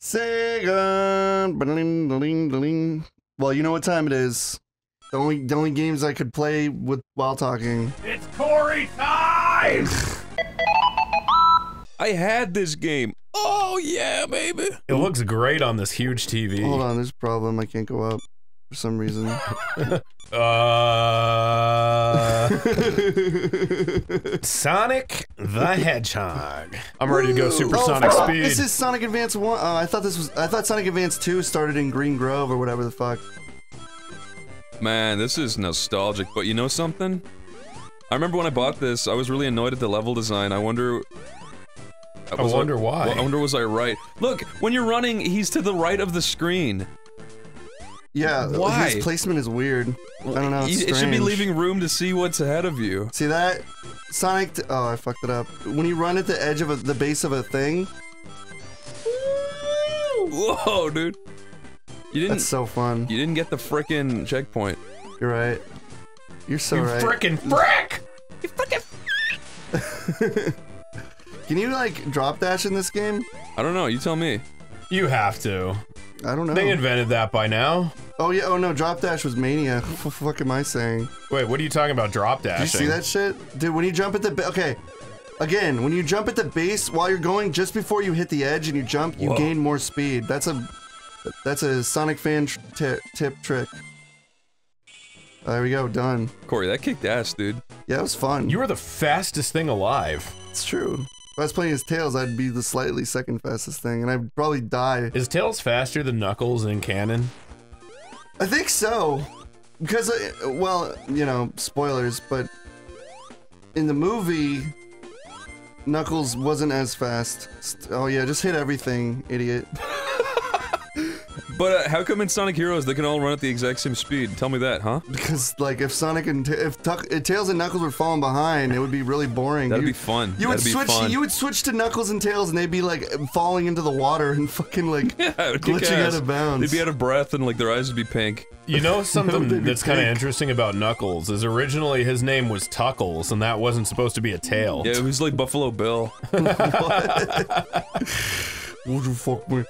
Sega. Ba-ding, da-ding, da-ding. Well, you know what time it is. The only the only games I could play with while talking. It's Corey time! I had this game. Oh yeah, baby. It looks great on this huge TV. Hold on, there's a problem. I can't go up for some reason. Uh, Sonic the Hedgehog. I'm ready to go supersonic oh, speed. This is Sonic Advance One. Oh, I thought this was. I thought Sonic Advance Two started in Green Grove or whatever the fuck. Man, this is nostalgic, but you know something? I remember when I bought this, I was really annoyed at the level design. I wonder... I wonder why. I wonder was I right? Look, when you're running, he's to the right of the screen. Yeah, Why? his placement is weird. I don't know. It's it should be leaving room to see what's ahead of you. See that? Sonic. T- oh, I fucked it up. When you run at the edge of a, the base of a thing, Whoa, dude. You didn't. that's so fun. You didn't get the frickin' checkpoint. You're right. You're so you right. frickin' frick! You frickin' Can you like drop dash in this game? I don't know. You tell me. You have to. I don't know. They invented that by now. Oh yeah. Oh no. Drop dash was mania. What the fuck am I saying? Wait, what are you talking about drop Did you see that shit, dude? When you jump at the ba- okay. Again, when you jump at the base while you're going, just before you hit the edge and you jump, you Whoa. gain more speed. That's a, that's a Sonic fan tr- tip trick. There we go, done. Corey, that kicked ass, dude. Yeah, it was fun. You were the fastest thing alive. It's true. If I was playing as Tails, I'd be the slightly second fastest thing, and I'd probably die. Is Tails faster than Knuckles in canon? I think so. Because, uh, well, you know, spoilers, but in the movie, Knuckles wasn't as fast. Oh, yeah, just hit everything, idiot. But uh, how come in Sonic Heroes they can all run at the exact same speed? Tell me that, huh? Because, like, if Sonic and Ta- if, Tuck if Tails and Knuckles were falling behind, it would be really boring. That'd You- be fun. You would That'd be switch. fun. You would switch to Knuckles and Tails, and they'd be like falling into the water and fucking like Yeah, it would kick glitching out of bounds. They'd be out of breath and like their eyes would be pink. You know something be that's kind of interesting about Knuckles is originally his name was Tuckles, and that wasn't supposed to be a tail. Yeah, it was like Buffalo Bill. Would you fuck me?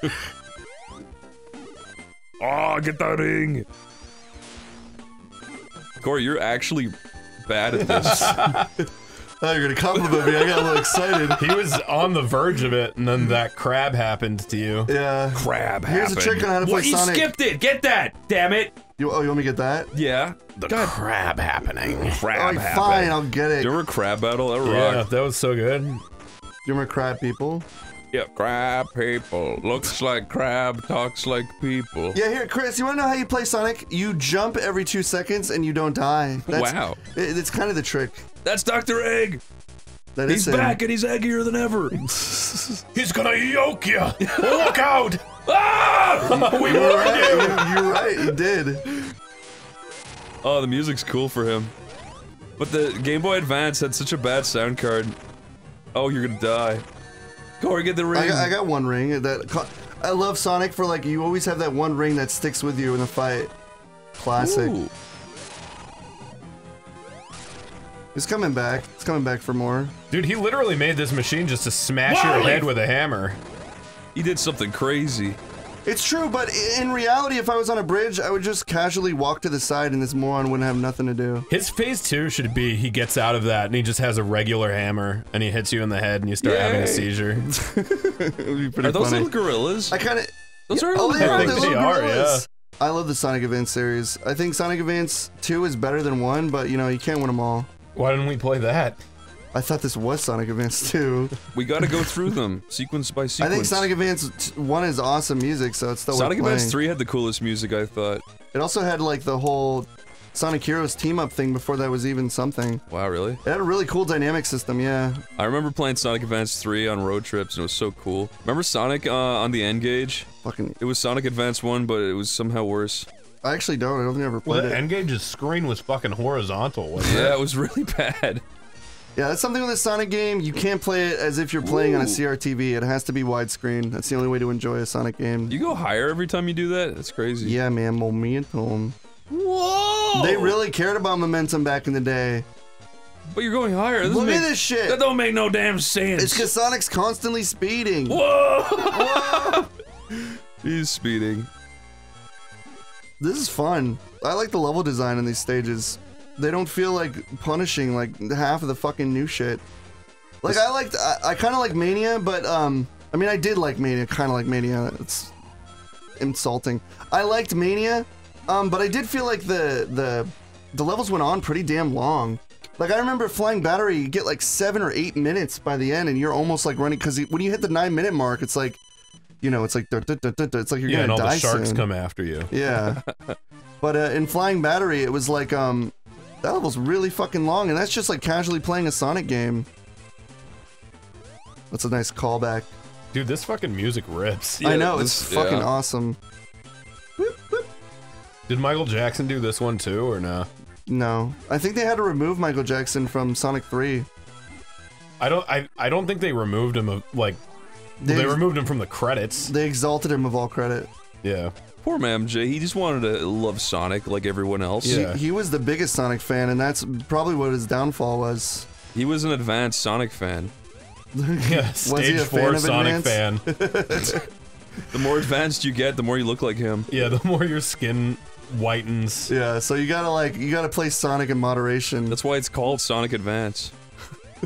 Oh, get that ring! Corey, you're actually bad at this. Oh, you're gonna compliment me. I got a little excited. He was on the verge of it, and then that crab happened to you. Yeah. Crab Here's a trick on how to play What? He Sonic. skipped it! Get that! Damn it! You, oh, you want me to get that? Yeah. The God. crab happening. Crab happened. fine, I'll get it. Do you remember Crab Battle? That Yeah, that was so good. Do You remember crab people? Yeah. Crab people. Looks like crab, talks like people. Yeah, here, Chris. You wanna know how you play Sonic? You jump every two seconds and you don't die. That's, Wow. It, it's kind of the trick. That's Dr. Egg! That is He's back and he's eggier than ever! He's gonna yoke you. Look out! ah! we You're warned right. you. you- You're right. he did. Oh, the music's cool for him. But the Game Boy Advance had such a bad sound card. Oh, you're gonna die. Corey, get the ring. I got, I got one ring that. I love Sonic for like you always have that one ring that sticks with you in the fight. Classic. Ooh. It's coming back. He's coming back for more. Dude, he literally made this machine just to smash your head with a hammer. He did something crazy. It's true, but in reality, if I was on a bridge, I would just casually walk to the side and this moron wouldn't have nothing to do. His phase two should be he gets out of that and he just has a regular hammer and he hits you in the head and you start having a seizure. it would be pretty Are those funny. little gorillas? I kind of. Those are Oh, little they are. I think They're gorillas. they gorillas. I love the Sonic Advance series. I think Sonic Advance 2 is better than 1, but you know, you can't win them all. Why didn't we play that? I thought this was Sonic Advance 2. We gotta go through them, sequence by sequence. I think Sonic Advance 1 is awesome music, so it's still Sonic worth Advance 3 had the coolest music, I thought. It also had like the whole Sonic Heroes team up thing before that was even something. Wow, really? It had a really cool dynamic system, yeah. I remember playing Sonic Advance 3 on road trips, and it was so cool. Remember Sonic uh, on the N-Gage? Fucking. It was Sonic Advance 1, but it was somehow worse. I actually don't. I don't think I ever Well, played the it. N-Gage's screen was fucking horizontal, wasn't Yeah, it? it was really bad. Yeah, that's something with a Sonic game. You can't play it as if you're playing on a CRTV. It has to be widescreen. That's the only way to enjoy a Sonic game. You go higher every time you do that? That's crazy. Yeah, man, momentum. Whoa! They really cared about momentum back in the day. But you're going higher. This Look make- at this shit. That don't make no damn sense. It's because Sonic's constantly speeding. Whoa! He's speeding. This is fun. I like the level design in these stages. They don't feel like punishing like half of the fucking new shit. Like I liked, I, I kind of like Mania, but um, I mean I did like Mania, kind of like Mania. It's insulting. I liked Mania, um, but I did feel like the the the levels went on pretty damn long. Like I remember Flying Battery, you get like seven or eight minutes by the end, and you're almost like running because when you hit the nine minute mark, it's like, you know, it's like duh, duh, duh, it's like you're Yeah, gonna all die the sharks soon. come after you. Yeah. but uh, in Flying Battery, it was like, um, that level's really fucking long, and that's just like casually playing a Sonic game. That's a nice callback. Dude, this fucking music rips. I know, this- it's fucking yeah. awesome. Did Michael Jackson do this one too, or no? No. I think they had to remove Michael Jackson from Sonic 3. I don't. I. I don't think they removed him. Of, like They, they removed him from the credits. they exalted him of all credit. Yeah. Poor man MJ. He just wanted to love Sonic like everyone else. Yeah. He, he was the biggest Sonic fan, and that's probably what his downfall was. He was an advanced Sonic fan. Yeah. he Stage a four fan of Sonic Advance? fan. The more advanced you get, the more you look like him. yeah. The more your skin whitens. Yeah, so you gotta like, you gotta play Sonic in moderation. That's why it's called Sonic Advance.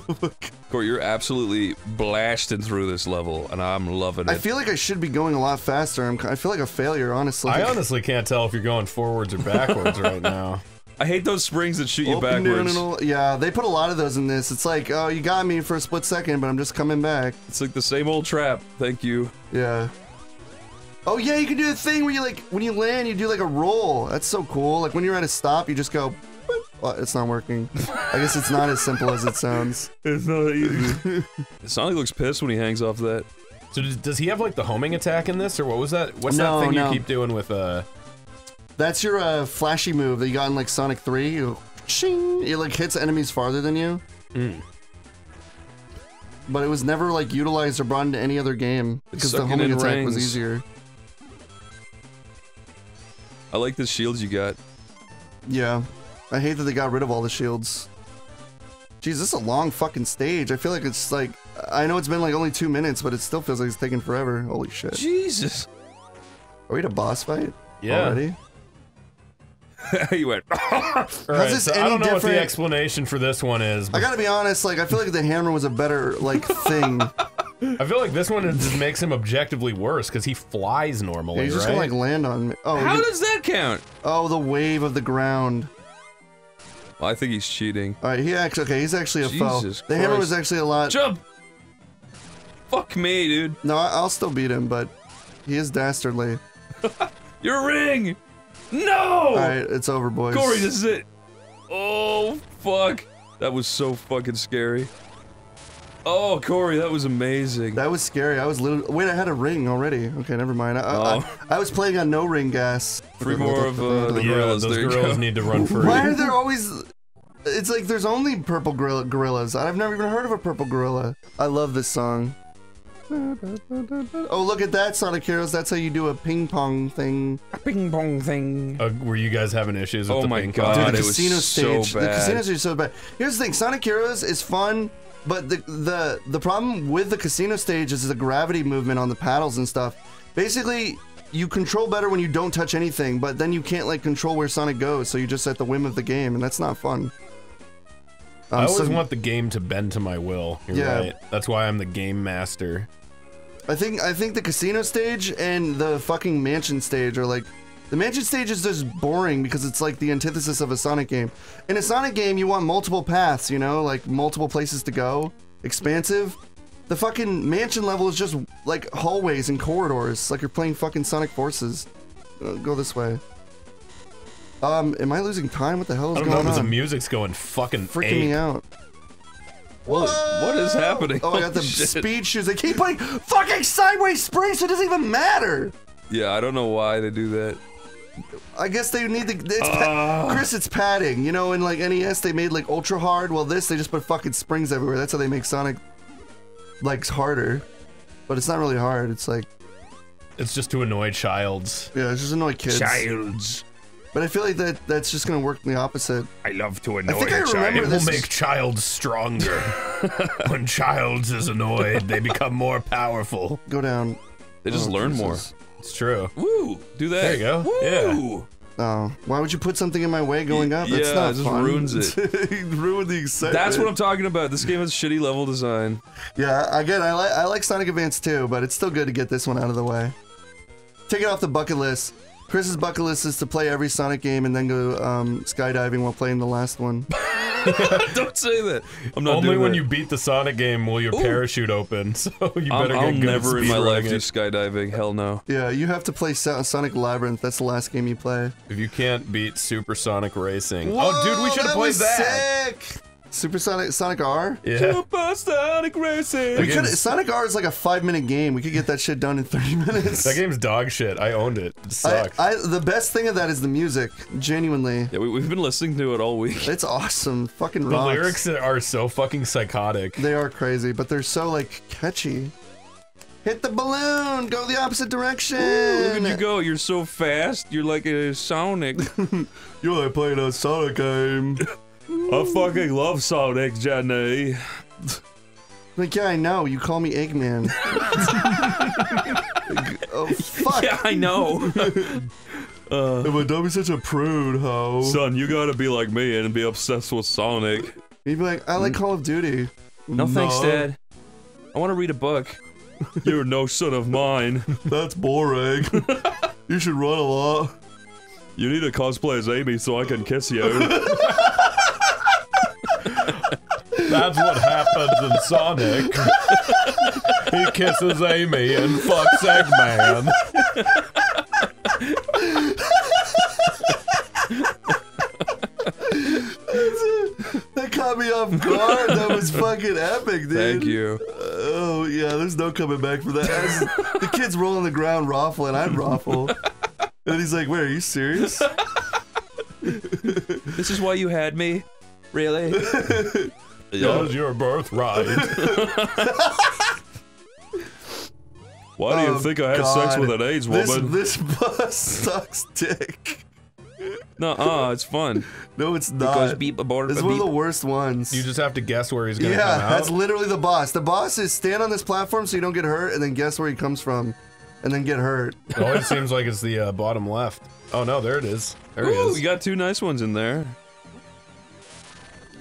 Corey, you're absolutely blasting through this level, and I'm loving it. I feel like I should be going a lot faster. I'm, I feel like a failure, honestly. I honestly can't tell if you're going forwards or backwards right now. I hate those springs that shoot you Open backwards. noodle- Yeah, they put a lot of those in this. It's like, oh, you got me for a split second, but I'm just coming back. It's like the same old trap. Thank you. Yeah. Oh yeah, you can do the thing where you like when you land, you do like a roll. That's so cool. Like when you're at a stop, you just go. Boop. Well, it's not working. I guess it's not as simple as it sounds. It's not easy. Sonic looks pissed when he hangs off that. So does, does he have like the homing attack in this, or what was that? What's No, that thing no. you keep doing with uh? That's your uh, flashy move that you got in like Sonic 3. You, shing, it like hits enemies farther than you. Mm. But it was never like utilized or brought into any other game because the homing in attack was easier. I like the shields you got. Yeah. I hate that they got rid of all the shields. Jeez, this is a long fucking stage. I feel like it's like I know it's been like only two minutes, but it still feels like it's taking forever. Holy shit. Jesus. Are we at a boss fight? Yeah. Already? you went. All this so I any don't know what different- the explanation for this one is. I gotta be honest, like I feel like the hammer was a better like thing. I feel like this one just makes him objectively worse because he flies normally, He's just right? gonna like land on me. Oh, How you- does that count? oh, the wave of the ground. Well, I think he's cheating. All right, he actually okay. He's actually a foe. Jesus The hammer was actually a lot. Jump! Fuck me, dude. No, I- I'll still beat him, but he is dastardly. Your ring! No! All right, it's over, boys. Corey, this is it. Oh, fuck. That was so fucking scary. Oh, Corey, that was amazing. That was scary. I was literally wait. I had a ring already. Okay, never mind. I, I- Oh. I, I was playing on no ring gas. Three more of, uh, the yeah, gorillas, those there you gorillas go. need to run free. Why are there always? It's like there's only purple gorilla, gorillas. I've never even heard of a purple gorilla. I love this song. Oh, look at that, Sonic Heroes. That's how you do a ping pong thing. A ping pong thing. Uh, were you guys having issues with Oh the my ping God. pong? Dude, the it was casino so stage. The bad. casino stage is so bad. Here's the thing: Sonic Heroes is fun, but the the the problem with the casino stage is the gravity movement on the paddles and stuff. Basically, you control better when you don't touch anything, but then you can't like control where Sonic goes, so you're just at the whim of the game, and that's not fun. Um, I always so- want the game to bend to my will. You're Yeah. right. That's why I'm the game master. I think I think the casino stage and the fucking mansion stage are like the mansion stage is just boring because it's like the antithesis of a Sonic game. In a Sonic game, you want multiple paths, you know, like multiple places to go, expansive. The fucking mansion level is just like hallways and corridors, like you're playing fucking Sonic Forces. Uh, go this way. Um, am I losing time? What the hell is I don't know going because the music's going fucking Freaking ape. me out. What, what is happening? Oh, I got the shit. speed shoes. They keep putting fucking sideways springs, so it doesn't even matter. Yeah, I don't know why they do that. I guess they need the. It's pa- Chris, it's padding. You know, in like NES, they made like ultra hard. Well, this they just put fucking springs everywhere. That's how they make Sonic like harder. But it's not really hard. It's like It's just to annoy childs. yeah, it's just annoy kids. Childs. But I feel like that that's just gonna work the opposite. I love to annoy I think I remember It will this. make childs stronger. when childs is annoyed, they become more powerful. Go down. They just Oh, learn Jesus. It's true. more. Woo! Do that. There you go. Yeah. Oh, why would you put something in my way going up? That's yeah, not it just fun. ruins it. it ruined the excitement. That's what I'm talking about. This game has shitty level design. Yeah, again, I like I like Sonic Advance too, but it's still good to get this one out of the way. Take it off the bucket list. Chris's bucket list is to play every Sonic game and then go um, skydiving while playing the last one. Don't say that. I'm not Only doing when that. you beat the Sonic game will your Ooh. parachute open. So you I'm, better I'll get good never at in my life speedrunning do skydiving. Hell no. Yeah, you have to play Sa- Sonic Labyrinth. That's the last game you play. If you can't beat Supersonic Racing. oh, dude, we should have played was that. Sick. Super Sonic Sonic R. Yeah. Supersonic Racing. We could Sonic R is like a five minute game. We could get that shit done in thirty minutes. That game's dog shit. I owned it. It I, sucked. I, the best thing of that is the music. Genuinely, Yeah, we, we've been listening to it all week. it's awesome. Fucking the rocks. lyrics are so fucking psychotic. They are crazy, but they're so like catchy. Hit the balloon. Go the opposite direction. Look at you go. You're so fast. You're like a Sonic. You're like playing a Sonic game. I fucking love Sonic, Jenny. like yeah, I know. You call me Eggman. oh fuck. Yeah, I know. Uh, but don't be such a prude, ho. Son, you gotta be like me and be obsessed with Sonic. You'd be like, I like mm. Call of Duty. No, thanks, Dad. I want to read a book. You're no son of mine. That's boring. you should run a lot. You need to cosplay as Amy so I can kiss you. That's what happens in Sonic. he kisses Amy and fucks Eggman. That caught me off guard. That was fucking epic, dude. Thank you. Oh yeah, there's no coming back from that. As the kid's rolling the ground, raffling. I'd raffle. And he's like, "Wait, are you serious?" This is why you had me? Really? That was your birthright. Why do you Oh, think I had sex God. with an AIDS This woman? this bus sucks dick. Nuh-uh, it's fun. No, it's Because not. beep aboard It's a one of beep. the worst ones. You just have to guess where he's gonna yeah, come that's literally the boss. The boss is stand on this platform so you don't get hurt, and then guess where he comes from, and then get hurt. It always seems like it's the uh, bottom left. Oh no, there it is. There he Ooh, is. you got two nice ones in there.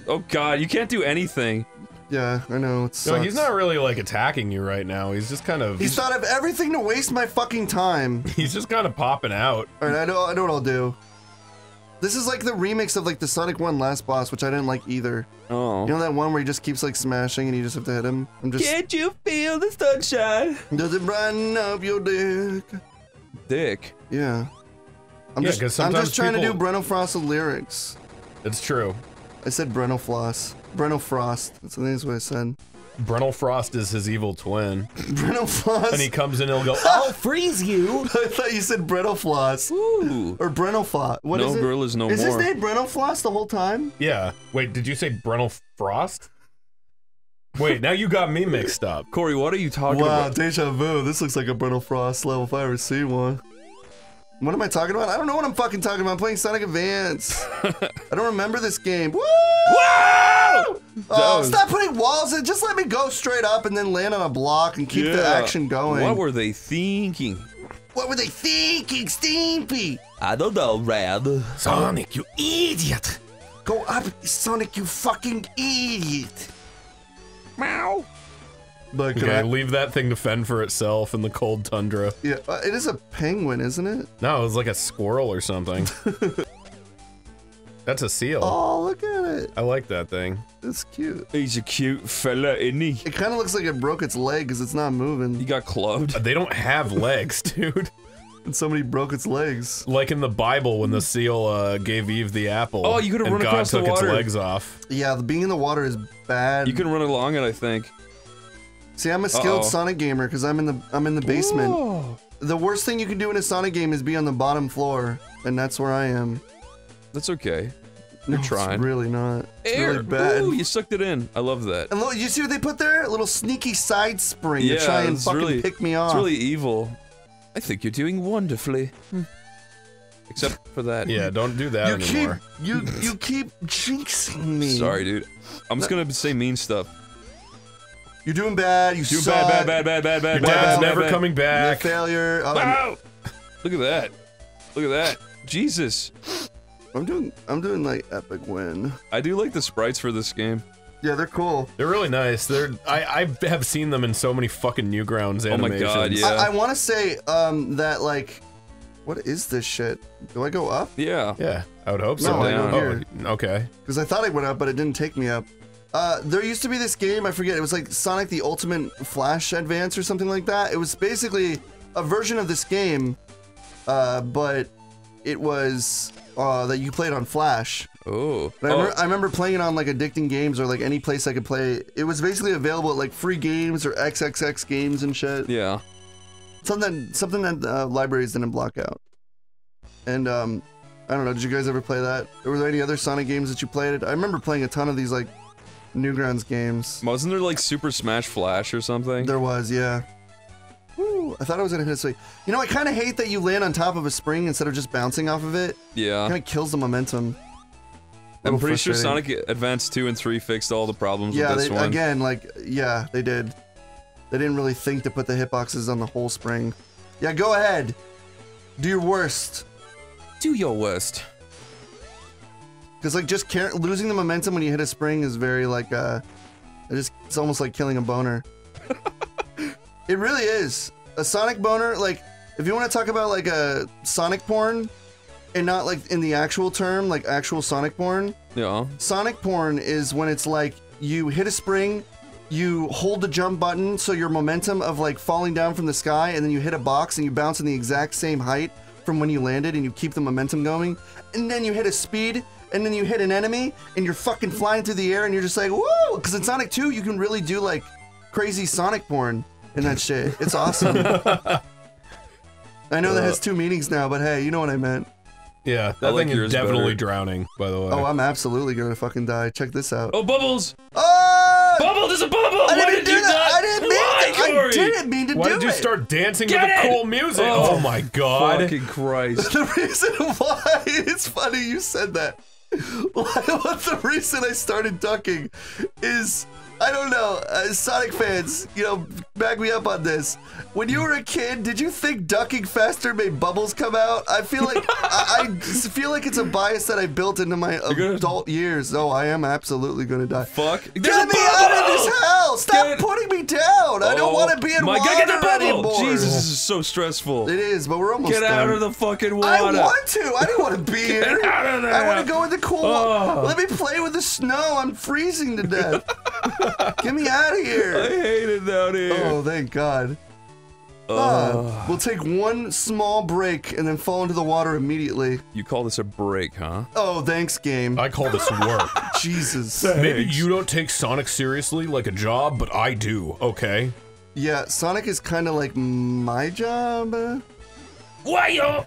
Oh god, you can't do anything. Yeah, I know. It No, he's not really like attacking you right now. He's just kind of He's thought of everything to waste my fucking time. he's just kind of popping out. All right, I know. I know what I'll do. This is like the remix of like the Sonic One last boss, which I didn't like either. Oh. You know that one where he just keeps like smashing and you just have to hit him. I'm just. Can't you feel the sunshine? Does it brighten up your dick? Dick. Yeah. I'm Yeah, just. 'cause I'm just trying to do people- Breno Frost lyrics. It's true. I said Breno Floss. Breno Frost. That's, I think that's what I said. Brennel Frost is his evil twin, Breno Floss. and he comes in and he'll go, "I'll freeze you." I thought you said Breno Floss Ooh. or Breno Floss. What is no it? girl is no Is more. his name Breno Floss the whole time? Yeah. Wait, did you say Brennel Frost? Wait, now you got me mixed up. Corey, what are you talking Wow, about? deja vu. This looks like a Breno Frost level if I ever see one. What am I talking about? I don't know what I'm fucking talking about. I'm playing Sonic Advance. I don't remember this game. Woo! Wow! Oh, was- stop putting walls in. Just let me go straight up and then land on a block and keep the action going. What were they thinking? What were they thinking, Stimpy? I don't know, Rad. Sonic, you idiot! Go up, Sonic, you fucking idiot. Meow. But can Okay, I? leave that thing to fend for itself in the cold tundra. Yeah, uh, it is a penguin, isn't it? No, it was like a squirrel or something. That's a seal. Oh, look at it. I like that thing. It's cute. He's a cute fella, isn't he? It kind of looks like it broke its leg because it's not moving. He got clubbed. They don't have legs, dude. And somebody broke its legs. Like in the Bible when the seal uh, gave Eve the apple. Oh, you could've run God across the water. God took its legs off. Yeah, being in the water is bad. You can run along it, I think. See, I'm a skilled Uh-oh. Sonic gamer because I'm in the I'm in the basement. Whoa. The worst thing you can do in a Sonic game is be on the bottom floor, and that's where I am. That's okay. You're No, trying. It's really not. It's Air. really bad. Ooh, you sucked it in. I love that. And look, you see what they put there? A little sneaky side spring Yeah, to try and it's fucking really- pick me off. It's really evil. I think you're doing wonderfully. Hmm. Except for that. Yeah, don't do that you keep anymore. you you keep jinxing me. Sorry, dude. I'm just gonna say mean stuff. You're doing bad. You Doing suck. bad, bad, bad, bad, bad, bad, Your bad, dad's bad, never bad. coming You're a back. failure. I'm, Wow! Look at that. Look at that. Jesus. I'm doing. I'm doing like epic win. I do like the sprites for this game. Yeah, they're cool. They're really nice. They're I I have seen them in so many fucking Newgrounds animations. Oh my. God, yeah. I, I want to say um that like, what is this shit? Do I go up? Yeah. Yeah, I would hope so. No, I go oh, okay. Because I thought I went up, but it didn't take me up. Uh, there used to be this game, I forget, it was like Sonic the Ultimate Flash Advance or something like that. It was basically a version of this game, uh, but it was uh, that you played on Flash. Oh. I, Oh, remember, I remember playing it on like Addicting Games or like any place I could play. It was basically available at like free games or XXX games and shit. yeah. Something something that uh, libraries didn't block out. And um, I don't know. Did you guys ever play that? Or were there any other Sonic games that you played? I remember playing a ton of these like Newgrounds games. Wasn't there like Super Smash Flash or something? There was, yeah. Woo, I thought I was gonna hit a swing. You know, I kind of hate that you land on top of a spring instead of just bouncing off of it. yeah. Kind of kills the momentum. I'm pretty sure. Sonic Advance 2 and 3 fixed all the problems Yeah, with this they, one. again, like, yeah, they did. They didn't really think to put the hitboxes on the whole spring. Yeah, go ahead. Do your worst. Do your worst. Because like just car- losing the momentum when you hit a spring is very like uh, it just it's almost like killing a boner. it really is a Sonic boner. Like if you want to talk about like a Sonic porn, and not like in the actual term, like actual Sonic porn. Yeah. Sonic porn is when it's like you hit a spring, you hold the jump button so your momentum of like falling down from the sky, and then you hit a box and you bounce in the exact same height from when you landed, and you keep the momentum going, and then you hit a speed, and then you hit an enemy, and you're fucking flying through the air, and you're just like whoa! Because in Sonic 2, you can really do like crazy Sonic porn in that shit. It's awesome. I know that has uh, two meanings now, but hey, you know what I meant. Yeah, I that like thing is yours definitely better. drowning. By the way. Oh, I'm absolutely gonna fucking die. Check this out. Oh, Bubbles! Oh! Bubble, there's a bubble! I Why didn't did do you that. not? I didn't mean Why, to. I didn't mean to Why do did you start dancing Get to the it! cool music? Oh, Oh, my god. Fucking Christ. The reason why it's funny you said that. Why, what the reason I started ducking is I don't know. Uh, Sonic fans, you know, back me up on this. When you were a kid, did you think ducking faster made bubbles come out? I feel like I, I feel like it's a bias that I built into my gonna- adult years. Oh, I am absolutely gonna die. Fuck. There's Get me out of this hell! Stop Get- putting me down! I don't Oh, want to be in my water God, get the bubble! anymore. Jesus, this is so stressful. It is, but we're almost Get done. out of the fucking water. I want to. I didn't want to be here. out of I want to go in the cool. Oh. Let me play with the snow. I'm freezing to death. Get me out of here. I hate it down here. Oh, thank God. Ah, we'll take one small break and then fall into the water immediately. You call this a break, huh? Oh, thanks, game. I call this work. Jesus. Maybe you don't take Sonic seriously like a job, but I do. Okay. Yeah, Sonic is kind of like my job. Why yo?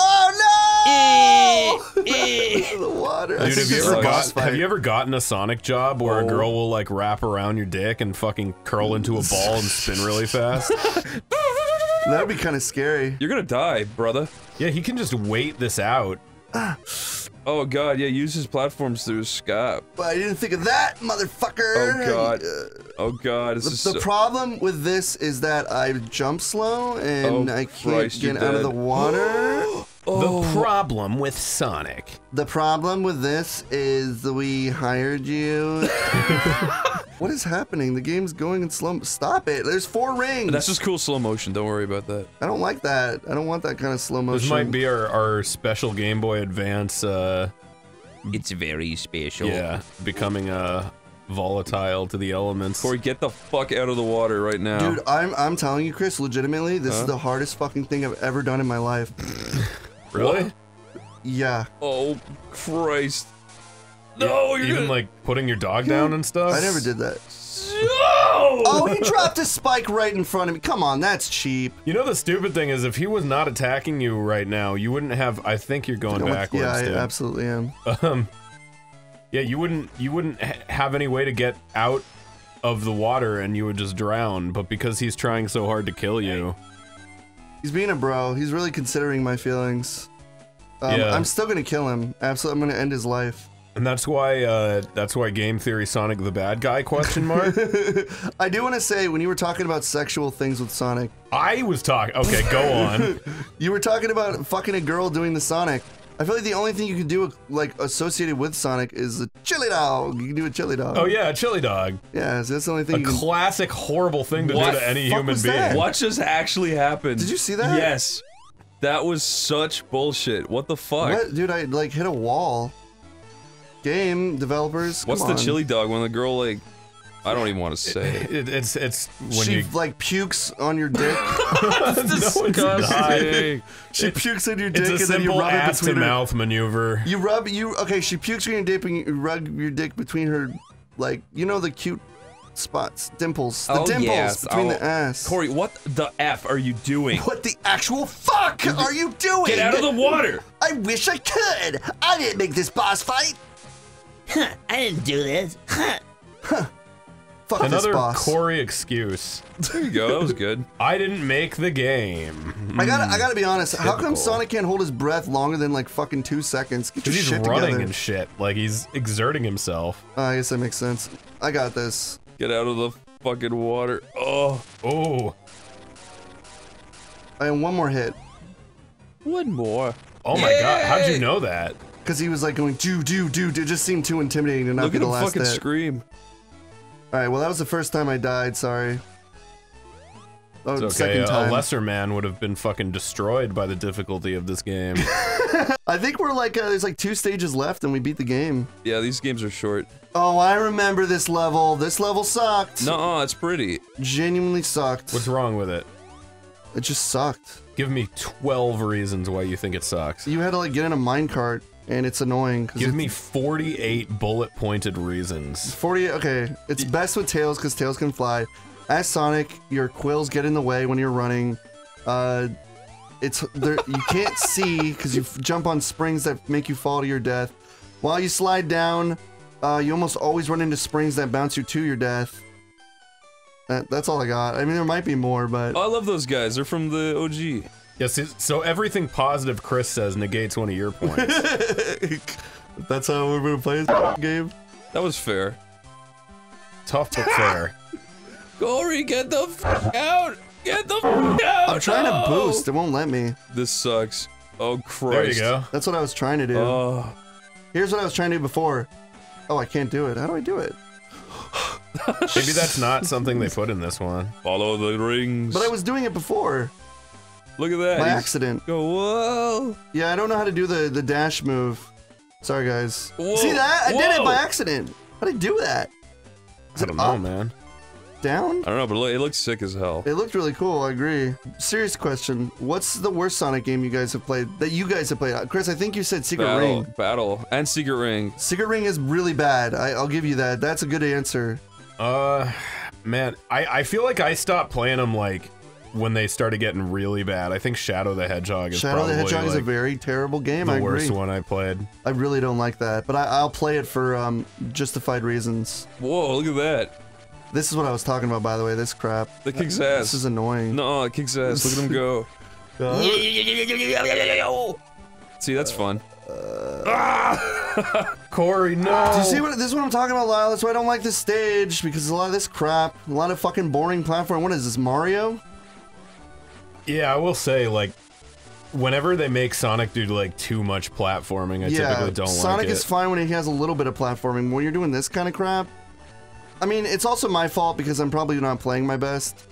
Oh no! the water. Dude, have you ever a got, have you ever gotten a Sonic job where Oh. a girl will like wrap around your dick and fucking curl into a ball and spin really fast? That would be kind of scary. You're gonna die, brother. yeah, he can just wait this out. Oh god, yeah, use his platforms through Skype. But I didn't think of that, motherfucker. Oh god. Uh, Oh god, The, the so- problem with this is that I jump slow and Oh, I can't Christ, get you're out of the water. Oh. The problem with Sonic. the problem with this is we hired you. what is happening? The game's going in slow. Stop it! There's four rings. That's just cool slow motion, don't worry about that. I don't like that. I don't want that kind of slow motion. This might be our, our special Game Boy Advance, uh, It's very special. yeah, becoming uh, volatile to the elements. Corey, get the fuck out of the water right now. Dude, I'm I'm telling you, Chris. Legitimately, this is the hardest fucking thing I've ever done in my life. really? Yeah, Oh Christ. No, you're Even gonna- like putting your dog down and stuff? I never did that. No! Oh, he dropped a spike right in front of me. Come on, that's cheap. You know the stupid thing is if he was not attacking you right now, you wouldn't have I think you're going You know backwards, yeah, I dude. absolutely am. Um, yeah, you wouldn't you wouldn't ha- have any way to get out of the water and you would just drown. But because he's trying so hard to kill you, He's being a bro. He's really considering my feelings. Um, Yeah. I'm still gonna kill him. Absolutely, I'm gonna end his life. And that's why uh that's why game theory Sonic the bad guy question mark. I do want to say when you were talking about sexual things with Sonic, I was talking Okay, go on. you were talking about fucking a girl doing the Sonic. I feel like the only thing you can do like associated with Sonic is a chili dog. You can do a chili dog. Oh yeah, a chili dog. yeah. So that's the only thing A you can. classic horrible thing to What do to any fuck human was being. that? What just actually happened? Did you see that? Yes. That was such bullshit. What the fuck? What, dude? I like hit a wall. Game developers. What's come the chili dog when the girl like? I don't even want to say. it. It, it's it's when She you like pukes on your dick. no, it's not. Disgusting. she pukes on your dick and then you simple rub it ass to between her. mouth maneuver. You rub you okay? She pukes on your dick and you rub your dick between her, like you know the cute spots, dimples, the Oh, dimples yes. between Oh, the ass. Corey, what the f are you doing? What the actual fuck are you doing? Get out of the water! I wish I could. I didn't make this boss fight. Huh, I didn't do this. Huh? Huh. Fuck this Another boss. Corey excuse. There you go. That was good. I didn't make the game. I gotta, I gotta be honest. How come Sonic can't hold his breath longer than like fucking two seconds? Get your Because he's shit running together. and shit. Like he's exerting himself. Uh, I guess that makes sense. I got this. Get out of the fucking water. Oh, Oh, I have one more hit one more. oh my god! How'd you know that? because he was like going do do do. It just seemed too intimidating to not Look be at the him last fucking hit. scream. All right, well that was the first time I died. Sorry. Oh, It's okay. second A, time. a lesser man would have been fucking destroyed by the difficulty of this game. I think we're like uh, there's like two stages left and we beat the game. Yeah, these games are short. Oh, I remember this level. This level sucked. No, it's pretty. Genuinely sucked. What's wrong with it? It just sucked. Give me 12 reasons why you think it sucks. You had to like get in a minecart and it's annoying. Give it's me 48 bullet pointed reasons. 48, Okay, it's best with tails because tails can fly. As Sonic, your quills get in the way when you're running. Uh, it's there. You can't see because you f- jump on springs that make you fall to your death. While you slide down, uh, you almost always run into springs that bounce you to your death. That, that's all I got. I mean, there might be more, but Oh, I love those guys. They're from the OG. Yes, it- so everything positive Chris says negates one of your points. that's how we're gonna play this game. That was fair. Tough but fair. Corey, get the f out! Get the f out! I'm trying No! to boost. It won't let me. This sucks. Oh Christ. There you go. That's what I was trying to do. Oh, Here's what I was trying to do before. Oh, I can't do it. How do I do it? Maybe that's not something they put in this one. follow the rings. But I was doing it before. Look at that. By he's- accident. Go whoa. Yeah, I don't know how to do the, the dash move. Sorry, guys. Whoa. See that? I did it by accident. How did I do that? Is I don't know, up, man. down? I don't know, but look, it looks sick as hell. It looked really cool. I agree. Serious question. What's the worst Sonic game you guys have played? That you guys have played? Uh, Chris, I think you said Secret battle, Ring. battle, and secret ring. Secret Ring is really bad. I, I'll give you that. That's a good answer. Uh, man, I, I feel like I stopped playing them like when they started getting really bad. I think Shadow the Hedgehog is probably Shadow the probably Hedgehog is a very terrible game. the I worst agree. one I played. I really don't like that, but I, I'll play it for um, justified reasons. Whoa, look at that. This is what I was talking about, by the way. This crap. That kicks ass. This is annoying. no, it kicks ass. Look at him go. Uh, See, that's fun. Corey, no. Do you see what this is what I'm talking about, Lyle? That's why I don't like this stage because there's a lot of this crap, a lot of fucking boring platform. What is this, Mario? Yeah, I will say like. Whenever they make Sonic do like too much platforming, I yeah, typically don't like it. Sonic like it. is fine when he has a little bit of platforming. When you're doing this kind of crap, I mean, it's also my fault because I'm probably not playing my best.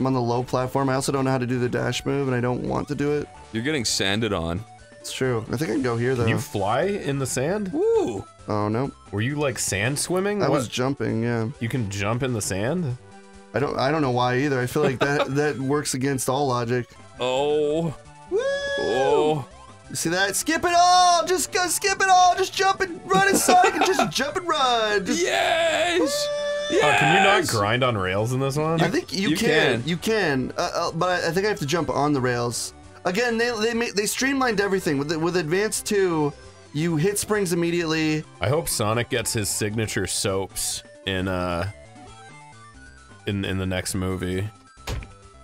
I'm on the low platform. I also don't know how to do the dash move, and I don't want to do it. You're getting sanded on. It's true. I think I can go here though. you fly in the sand? Woo! oh no, Were you like sand swimming? I What? was jumping. Yeah. You can jump in the sand? I don't. I don't know why either. I feel like that that works against all logic. Oh. Woo! Oh. See that? Skip it all! Just go skip it all! Just jump and run as Sonic and just jump and run! Just, Yes! Oh, can you not grind on rails in this one? I think you, you can. can. You can. Uh, uh, but I, I think I have to jump on the rails. Again, they they ma- they streamlined everything with the, with Advance 2. You hit springs immediately. I hope Sonic gets his signature soaps in uh in in the next movie.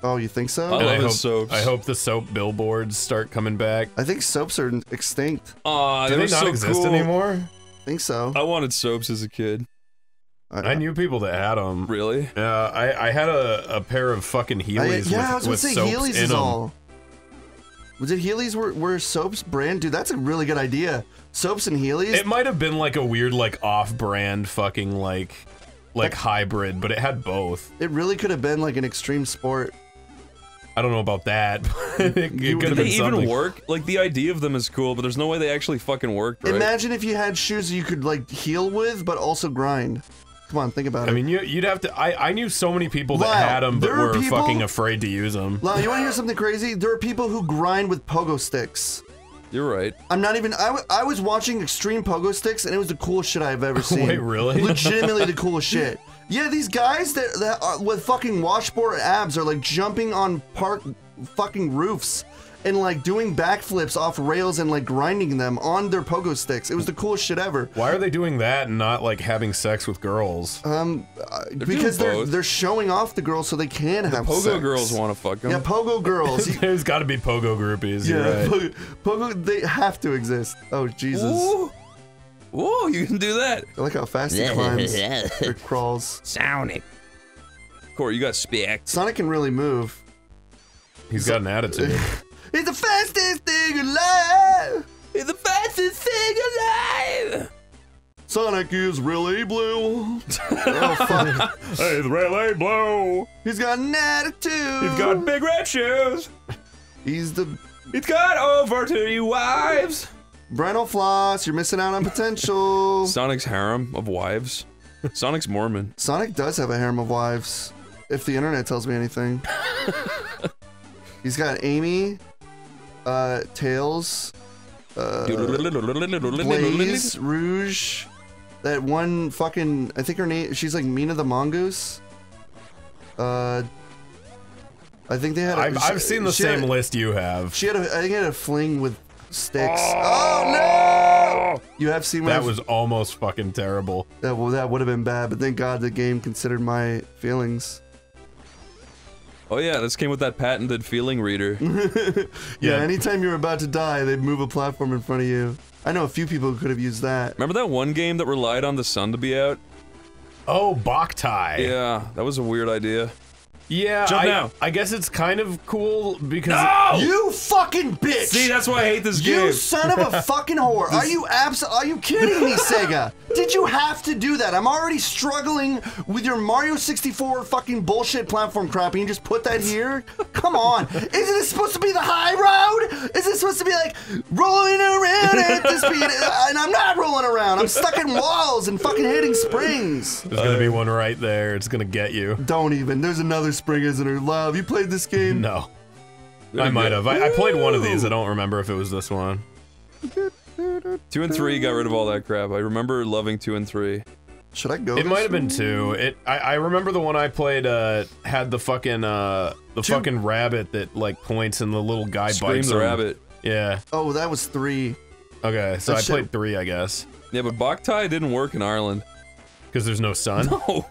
Oh, you think so? I And love I his hope soaps. I hope the soap billboards start coming back. I think soaps are extinct. Aw, Do they they were not so exist cool. anymore? I think so. I wanted soaps as a kid. I knew people that had them. Really? Yeah, I, I had a, a pair of fucking I- Heelys yeah, with, I was gonna with say soaps Heelys in them. all. Was it Heelys were, were soaps brand? Dude, that's a really good idea. Soaps and Heelys. It might have been like a weird like off-brand fucking like like hybrid, but it had both. It really could have been like an extreme sport. I don't know about that. it, You- it could Did have they been even something. work? Like the idea of them is cool, but there's no way they actually fucking worked, right? Imagine if you had shoes you could like heel with, but also grind. Come on, think about it. I mean, you, you'd have to. I, I knew so many people that Wow, had them, but were people- fucking afraid to use them. Lau, you want to hear something crazy? There are people who grind with pogo sticks. You're right. I'm not even. I, w- I was watching Extreme Pogo Sticks, and it was the coolest shit I've ever seen. Wait, really? Legitimately the coolest shit. Yeah, these guys that, that are with fucking washboard abs are like jumping on park fucking roofs and like doing backflips off rails and like grinding them on their pogo sticks. It was the coolest shit ever. Why are they doing that and not like having sex with girls? Um, uh, doing because they're both. they're showing off the girls so they can have sex. Pogo sex. girls want to fuck them. Yeah, pogo girls. There's got to be pogo groupies. yeah, You're right. pogo, pogo. They have to exist. Oh Jesus! Ooh. Ooh, you can do that. I like how fast he climbs or crawls. Sonic. Corey, you got specked. Sonic can really move. He's got an attitude. He's the fastest thing alive. He's the fastest thing alive. Sonic is really blue. oh fuck! hey, the relay blow. He's got an attitude. He's got big red shoes. He's the He's got over to you wives. Brennel Floss. You're missing out on potential. Sonic's harem of wives. Sonic's Mormon. Sonic does have a harem of wives, if the internet tells me anything. He's got Amy, uh, Tails, uh, Blaze, Rouge, that one fucking. I think her name. She's like Mina the mongoose. Uh, I think they had. a- I've, I've seen the same a- list you have. She had a. I think had a fling with sticks. Oh, no! You have seen That I've- was almost fucking terrible. that. Well, that would have been bad, but thank God the game considered my feelings. Oh yeah, this came with that patented feeling reader. Yeah. Yeah. anytime you're about to die, they'd move a platform in front of you. I know a few people who could have used that. Remember that one game that relied on the sun to be out? Oh, Boktai. Yeah, that was a weird idea. Yeah, Jump I, now. I guess it's kind of cool because You fucking bitch! See, that's why I hate this game. You son of a fucking whore! Are you abs? Are you kidding me, Sega? Did you have to do that? I'm already struggling with your Mario 64 fucking bullshit platform crap, and you just put that here? Come on! Isn't it supposed to be the high road? Is it supposed to be like rolling around at the speed? And I'm not rolling around. I'm stuck in walls and fucking hitting springs. there's gonna be one right there. It's gonna get you. Don't even. There's another spring, isn't there? Love, you played this game? No, There I might go. have. I, I played one of these. I don't remember if it was this one. Two and three got rid of all that crap. I remember loving two and three. Should I go? It might have been two. It. I, I remember the one I played. Uh, had the fucking uh, the Two. fucking rabbit that like points and the little guy Scream bites the him. rabbit. Yeah. Oh, that was three. Okay. So That I shit- played three, I guess, Yeah, but Boktai didn't work in Ireland. because there's no sun. Oh,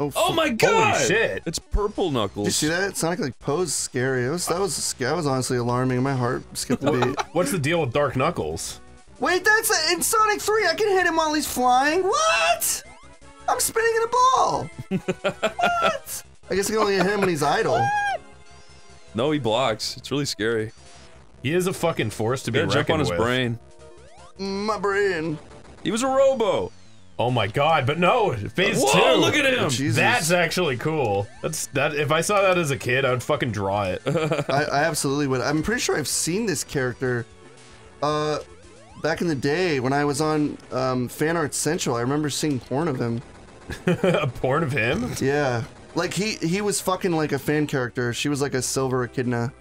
Oh, oh my god! Holy shit. It's purple knuckles. Did you see that? Sonic like posed scary. It was that was that was honestly alarming. My heart skipped a beat. What's the deal with Dark Knuckles? Wait, that's in Sonic 3. I can hit him while he's flying. What? I'm spinning in a ball. what? I guess I can only hit him when he's idle. No, he blocks. It's really scary. He is a fucking force to be Gotta jump reckoned on his with. brain. My brain. He was a robo. Oh my god! But no, phase Whoa, two. look at him! Jesus. That's actually cool. That's that. If I saw that as a kid, I would fucking draw it. I, I absolutely would. I'm pretty sure I've seen this character. Uh, back in the day when I was on um, Fan Art Central, I remember seeing porn of him. a porn of him. Yeah. Like he he was fucking like a fan character. She was like a silver echidna.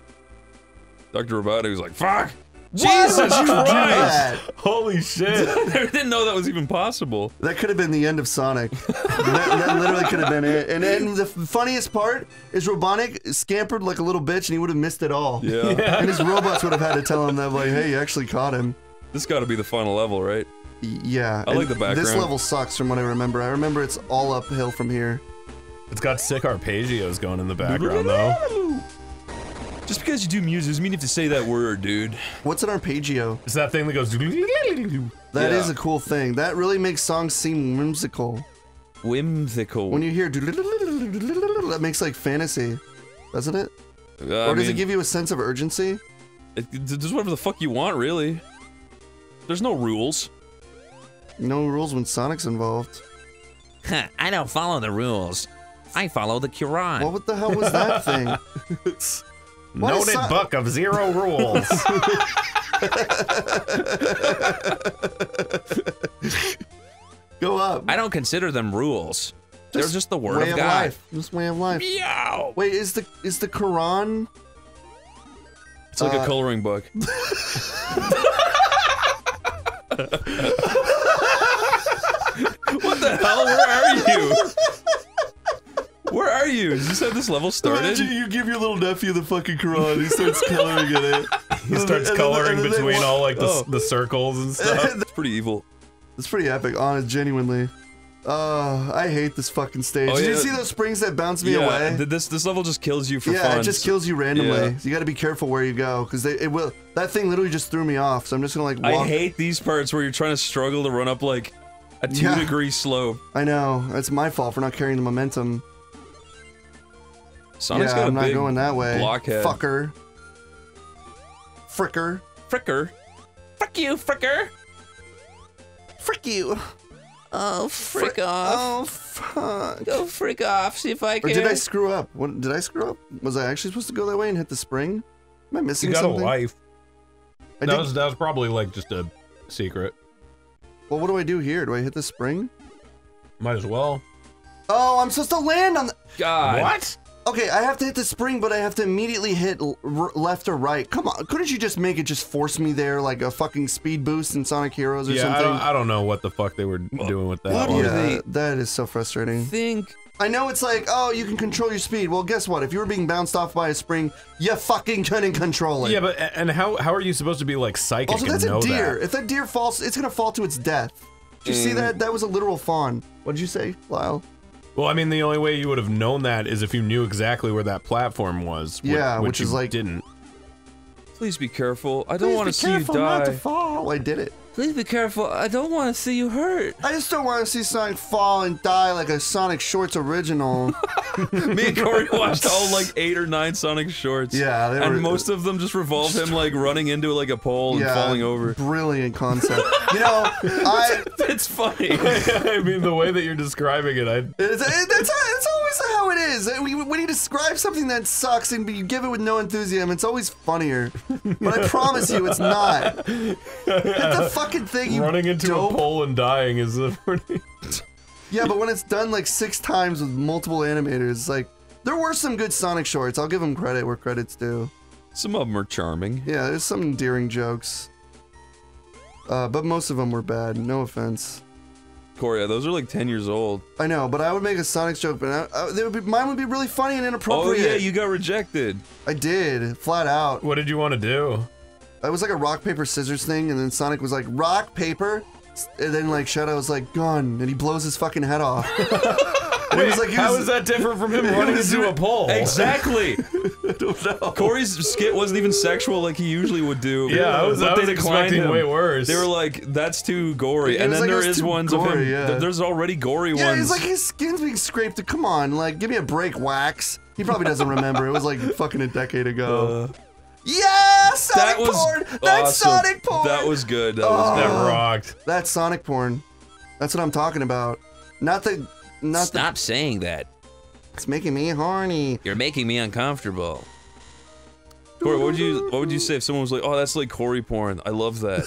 Dr. Roboto was like, fuck! Why Jesus would you do Christ! Holy shit! I didn't know that was even possible. That could have been the end of Sonic. that, that literally could have been it. And then the funniest part is Robotnik scampered like a little bitch and he would have missed it all. Yeah. And his robots would have had to tell him that, like, hey, you actually caught him. This gotta be the final level, right? Y- Yeah. I like the background. This level sucks from what I remember. I remember it's all uphill from here. It's got sick arpeggios going in the background though. Just because you do music doesn't mean you have to say that word, dude. What's an arpeggio? It's that thing that goes. That is Yeah. a cool thing. That really makes songs seem whimsical. Whimsical. When you hear that makes like fantasy, doesn't it? Uh, or does it give you a sense of urgency? It, it does whatever the fuck you want, really. There's no rules. No rules when Sonic's involved. Huh, I don't follow the rules. I follow the Quran. Well, what the hell was that thing? Why is Noted Son- book of zero rules. Go up. I don't consider them rules. They're just the word way of God. life. Just way of life. Meow. Wait, is the is the Quran? It's like Uh, a coloring book. what the hell? Where are you? Where are you? Is this how this level started? Imagine you give your little nephew the fucking Quran. He starts coloring in it. he starts coloring and then they between all like the, Oh. the circles and stuff. It's pretty evil. It's pretty epic, honest, genuinely. Uh, I hate this fucking stage. Oh, Did you see those springs that bounce me yeah, away? th- this this level just kills you for yeah, fun. it just kills you randomly. Yeah. So you got to be careful where you go because it will. That thing literally just threw me off. So I'm just gonna like I hate these parts where you're trying to struggle to run up like a two Yeah. degree slope. I know it's my fault for not carrying the momentum. Sonic's yeah, got a I'm not big going that way. blockhead. Fucker. Fricker. fricker. Frick you, fricker. Frick you. Oh, frick off. Oh fuck. Go frick off. See if I can. Or can. did I screw up? What did I screw up? Was I actually supposed to go that way and hit the spring? Am I missing something? You got something? a life. I That did- was that was probably like just a secret. Well, what do I do here? Do I hit the spring? Might as well. Oh, I'm supposed to land on the. God. What? Okay, I have to hit the spring, but I have to immediately hit l- r- left or right. Come on, couldn't you just make it just force me there like a fucking speed boost in Sonic Heroes or Yeah, I something? don't, I don't know what the fuck they were doing with that what one. yeah, that is so frustrating. Think. I know it's like, oh, you can control your speed. Well, guess what? If you were being bounced off by a spring, you fucking couldn't control it. Yeah, but and how how are you supposed to be like psychic also, and that's a know deer. that? If that deer falls, it's gonna fall to its death. Did you Mm. see that? That was a literal fawn. What did you say, Lyle? Well, I mean, the only way you would have known that is if you knew exactly where that platform was. wh- Yeah, which, which is you like- didn't. Please be careful. I don't want to see you careful not to die. fall. I did it. Please be careful. I don't want to see you hurt. I just don't want to see Sonic fall and die like a Sonic Shorts original. Me and Corey watched all like eight or nine Sonic shorts. Yeah, they and were- most of them just revolve him like running into like a pole and falling over. Brilliant concept. you know, I It's funny. I mean, the way that you're describing it, I it's, it, that's it's always how it is. When when you describe something that sucks and you give it with no enthusiasm, it's always funnier. But I promise you, it's not. That's a fucking thing. You running into dope. a pole and dying is a pretty. Yeah, but when it's done like six times with multiple animators, like there were some good Sonic shorts. I'll give them credit where credit's due. Some of them are charming. Yeah, there's some endearing jokes. Uh, but most of them were bad. No offense. Corey, those are like 10 years old. I know, but I would make a Sonic joke, but I, I, they would be, mine would be really funny and inappropriate. Oh, inappropriate. yeah, you got rejected. I did, flat out. What did you want to do? It was like a rock paper scissors thing, and then Sonic was like rock paper, and then like Shadow was like gun, and he blows his fucking head off. and it was like he was, is that different from him running into a pole? Exactly. I don't know. Corey's skit wasn't even sexual like he usually would do. Yeah, I was- but I they was expecting him. way worse. They were like, "That's too gory," It and then like it there was is too ones of him. yeah. th- There's already gory ones. Yeah, ones. it's like his skin's being scraped. Come on, like give me a break, Wax. He probably doesn't remember. It was like fucking a decade ago. Uh, yeah, Sonic that was porn. That's awesome. Sonic porn. That was good. That was oh. that Oh. rocked. That's Sonic porn. That's what I'm talking about. Not the, not the. Stop saying that. It's making me horny. You're making me uncomfortable. Corey, what would you what would you say if someone was like, "Oh, that's like Corey porn"? I love that.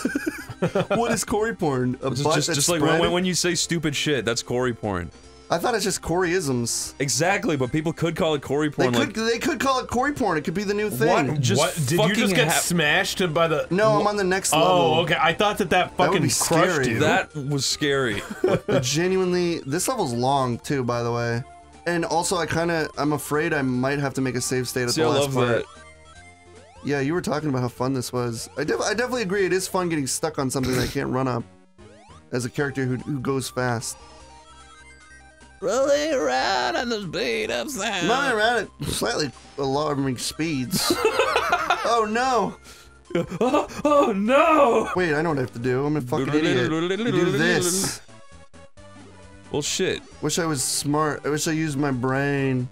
what is Corey porn? A just butt just, just like when, when you say stupid shit, that's Corey porn. I thought it's just Coreyisms. Exactly, but people could call it Corey They porn. could like they could call it Corey porn. It could be the new thing. What? Just what? Did you just get ha- smashed by the? No, I'm on the next oh, level. Oh, okay. I thought that that That would fucking be crushed scary. you. that was scary. Genuinely, this level's long too, by the way. And also, I kind of, I'm afraid I might have to make a save state at See, the I last love part. that. Yeah, you were talking about how fun this was. I, def- I definitely agree. It is fun getting stuck on something that I can't run up as a character who, who goes fast. Rolling around on the speed of sound. Running around at slightly alarming speeds. oh no! Oh, oh no! Wait, I know what I have to do. I'm a fucking idiot. You do this. Well, shit. Wish I was smart. I wish I used my brain.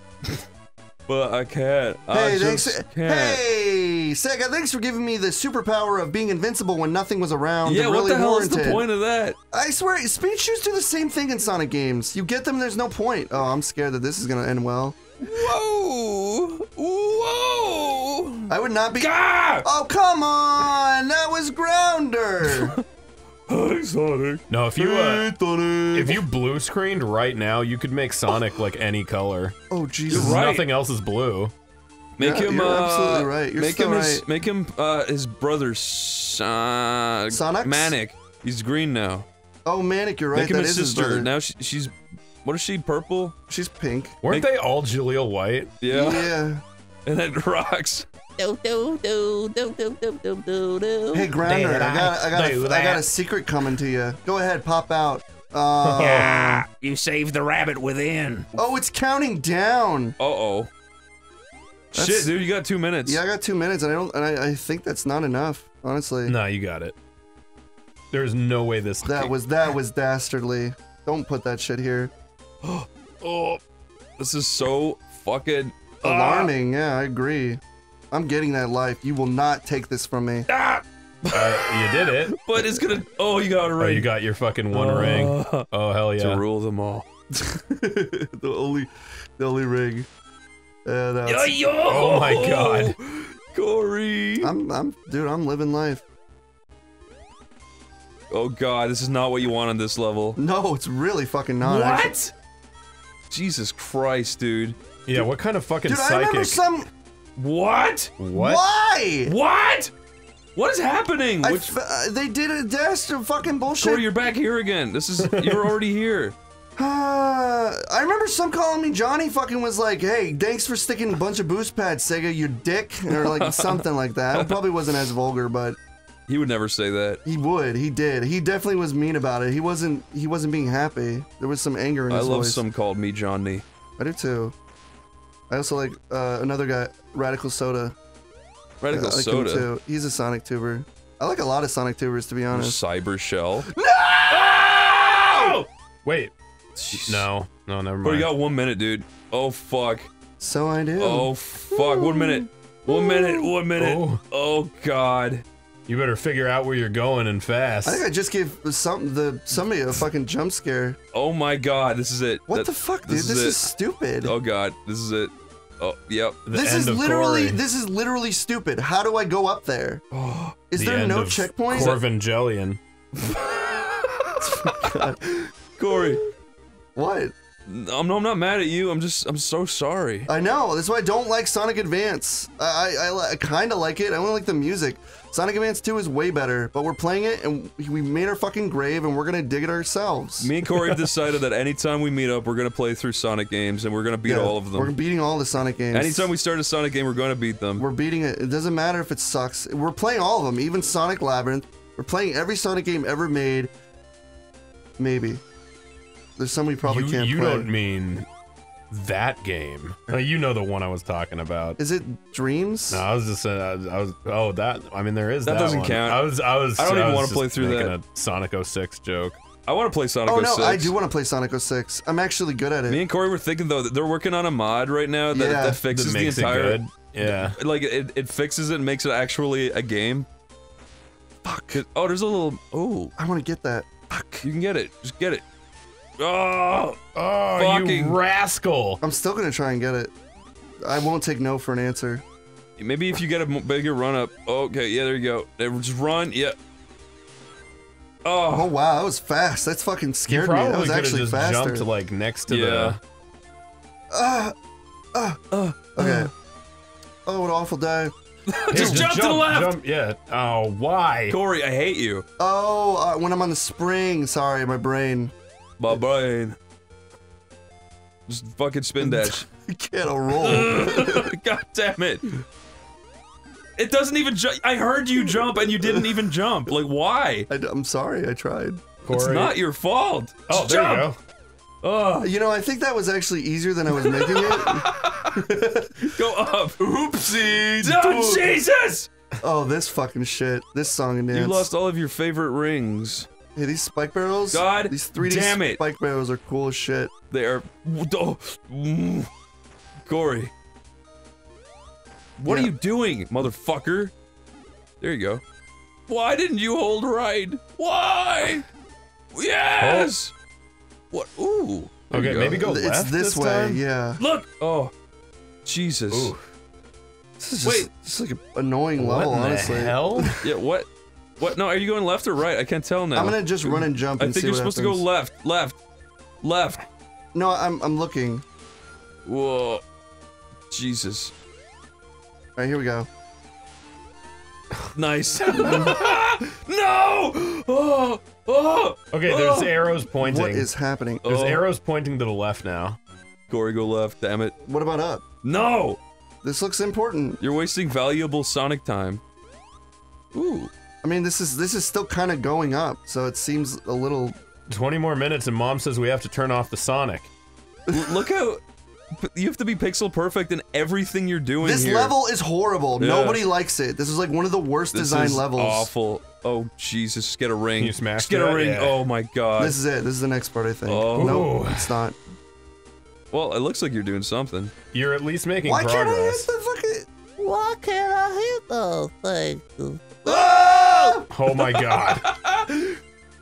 But I can't. Hey, I thanks. just can't. Hey, Sega, thanks for giving me the superpower of being invincible when nothing was around. Yeah, and what really the hell warranted. is the point of that? I swear, speed shoes do the same thing in Sonic games. You get them, there's no point. Oh, I'm scared that this is gonna end well. Whoa! Whoa! I would not be. Ah! Oh, come on! That was Grounder! Hi, Sonic. No, if you uh, Sonic. if you blue screened right now, you could make Sonic like any color. Oh, Jesus. Right. Nothing else is blue. Make Yeah, him. you're uh, absolutely right. You're make still him his. right. Make him uh, his brother. Uh, Sonic's? Manic. He's green now. Oh, Manic, you're right. make him that his is sister. brother. Now she, she's. What is she? Purple. She's pink. Weren't Make- they all Jaleel White? Yeah. yeah. And then rocks. Do, do, do, do, do, do, do, do, do. Hey, Grounder, Did I got, I, got a, I got a secret coming to you. Go ahead, pop out. Uh, Ah, you saved the rabbit within. Oh, it's counting down. Uh oh. That's- Shit, dude, you got two minutes. Yeah, I got two minutes, and I don't, and I, I think that's not enough, honestly. No, you got it. There's no way this. That was that was dastardly. Don't put that shit here. Oh, this is so fucking Alarming. Yeah, I agree. I'm getting that life. You will not take this from me. Ah! Uh, you did it. But it's gonna. Oh, you got a ring. Oh, you got your fucking one ring. Uh, Oh hell yeah. To rule them all. the only, the only ring. Uh, that's, Oh my god. Corey. I'm, I'm, dude. I'm living life. Oh god, this is not what you want on this level. No, it's really fucking not. actually. What? Jesus Christ, dude. Yeah, what kind of fucking Dude, I remember some. What? What? Why? What? What is happening? I Which f- uh, they did a dash of fucking bullshit. Corey, you're back here again. This is you're already here. Uh, I remember some calling me Johnny fucking was like, hey, thanks for sticking a bunch of boost pads, Sega, you dick. Or like something like that. It probably wasn't as vulgar, but He would never say that. he would. He did. He definitely was mean about it. He wasn't he wasn't being happy. There was some anger in I his voice. I love voice. some called me Johnny. I do too. I also like uh, another guy, Radical Soda. Radical I like Soda. too. He's a Sonic tuber. I like a lot of Sonic tubers to be honest. Cyber Shell. No! Wait. No. No, never mind. But you got one minute, dude. Oh fuck. So I do. Oh fuck. One minute. One minute. One minute. Oh. Oh god. You better figure out where you're going and fast. I think I just gave some the somebody a fucking jump scare. Oh my god. This is it. What That- the fuck, dude? this This, is is, stupid. Oh god. This is it. Oh yep. the this end is of literally Corey. this is literally stupid. How do I go up there? Is The there end no of checkpoint? Corvangelion. Corey. What? I'm, I'm not mad at you. I'm just. I'm so sorry. I know. That's why I don't like Sonic Advance. I I, I, I kind of like it. I only like the music. Sonic Advance 2 is way better, but we're playing it and we made our fucking grave and we're gonna dig it ourselves. Me and Corey have decided that anytime we meet up, we're gonna play through Sonic games and we're gonna beat Yeah, all of them. We're beating all the Sonic games. Anytime we start a Sonic game, we're gonna beat them. We're beating it. It doesn't matter if it sucks. We're playing all of them, even Sonic Labyrinth. We're playing every Sonic game ever made. Maybe. There's some we probably you can't you play. don't mean that game. Uh, you know the one I was talking about. Is it Dreams? No, I was just uh, I was oh that I mean there is That that, doesn't one. count. I was I was I don't even wanna just play through making that. a Sonic 06 joke. I want to play Sonic Oh no, 06. I do want to play Sonic 06. I'm actually good at it. Me and Corey were thinking though that they're working on a mod right now that, Yeah. that fixes That the entire. it good. Yeah. Like it, it fixes it and makes it actually a game. Fuck. Oh, there's a little. Oh, I want to get that. Fuck. You can get it. Just get it. Oh, Oh, Fucking- you rascal! I'm still gonna try and get it. I won't take no for an answer. maybe if you get a bigger run up. Okay, yeah, there you go. There, Just run. Yeah. Oh Oh, wow, that was fast. That's fucking scared me. That was could have actually just faster. jumped like next to yeah. Ah, ah, uh, uh, ah. okay. Uh. Oh, what an awful day. the. Just jump to the left! Jump, yeah. Oh, why? Corey, I hate you. Oh, uh, when I'm on the spring. Sorry, my brain. My brain. Just fucking spin dash. I can't roll. God damn it. It doesn't even jump. I heard you jump and you didn't even jump. Like, why? I, am sorry. I tried. It's not your fault. Oh, Just there jump. you go. Oh, You know, I think that was actually easier than I was making it. go up. Oopsie! Oh, Jesus! Oh, this fucking shit. This song and dance. You lost all of your favorite rings. Hey, these spike barrels. God these 3D damn it. spike barrels are cool as shit. They are. Oh, mm. Corey. What are you doing, motherfucker? There you go. Why didn't you hold right? Why? Yes! What? Ooh. There you Okay, maybe go it's left this, this way. time? Yeah. Look! Oh. Jesus. Ooh. This is just, Wait. just like an annoying What level, in the honestly. hell? Yeah, what? What? No, are you going left or right? I can't tell now. I'm gonna just run and jump I and think see you're what supposed to go left, left, left. No, I'm I'm looking. Whoa. Jesus. All right, here we go. Nice. no! Oh! Oh! Okay, there's Oh! arrows pointing. What is happening? There's Oh. arrows pointing to the left now. Corey, go left, damn it. What about up? No! This looks important. You're wasting valuable Sonic time. Ooh. I mean, this is this is still kind of going up, so it seems a little. 20 more minutes and mom says we have to turn off the Sonic. Look how. You have to be pixel perfect in everything you're doing This here. level is horrible. Yeah. Nobody likes it. This is like one of the worst This design is levels. awful. Oh, Jesus. Just get a ring. Can you smash Just get a ring. Yeah. Oh, my God. This is it. This is the next part, I think. Oh. No, Ooh. it's not. Well, it looks like you're doing something. You're at least making Why can't I hit the fucking? Why can't I hit those things? Ah! Oh my god.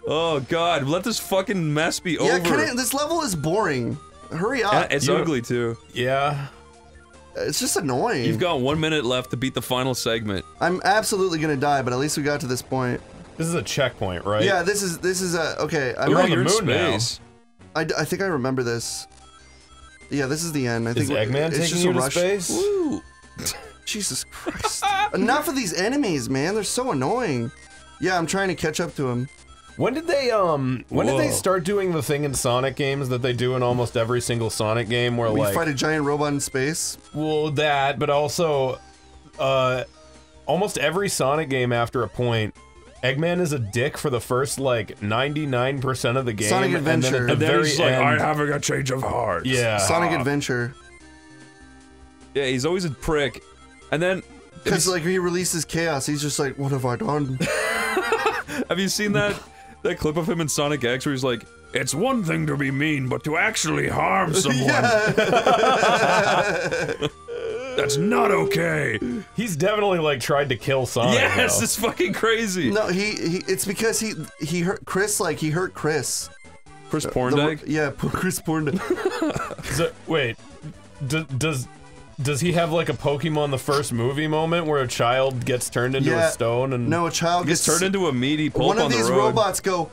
Oh, God. Let this fucking mess be Yeah, over. can it, this level is boring. Hurry up. Yeah, it's You- ugly, too. Yeah. it's just annoying. You've got one minute left to beat the final segment. I'm absolutely gonna die, but at least we got to this point. This is a checkpoint, right? Yeah, this is this is a okay. I'm You're on the you're in moon now. I, I think I remember this. Yeah, this is the end. I think Is Eggman it's taking just you a to rush. space? Woo. Jesus Christ! Enough of these enemies, man. They're so annoying. Yeah, I'm trying to catch up to him. When did they um when did they start doing the thing in Sonic games that they do in almost every single Sonic game where We like fight a giant robot in space. well that but also uh almost every Sonic game after a point Eggman is a dick for the first like 99% of the game Sonic and then Adventure. at the And then very like, end, "I'm having a change of heart." yeah. Sonic Adventure. Yeah, he's always a prick. And then, Because like he releases chaos, he's just like, "What have I done?" have you seen that that clip of him in Sonic X where he's like, "It's one thing to be mean, but to actually harm someone, that's not okay." He's definitely like tried to kill Sonic. yes, though. it's fucking crazy. no, he, he it's because he he hurt Chris like he hurt Chris. Chris uh, The- Porndeg. yeah, Chris Porndeg. So, wait, d- does does he have like a Pokemon the first movie moment where a child gets turned into Yeah. a stone and No, a child Gets gets turned into a meaty pulp one of on the these road. robots go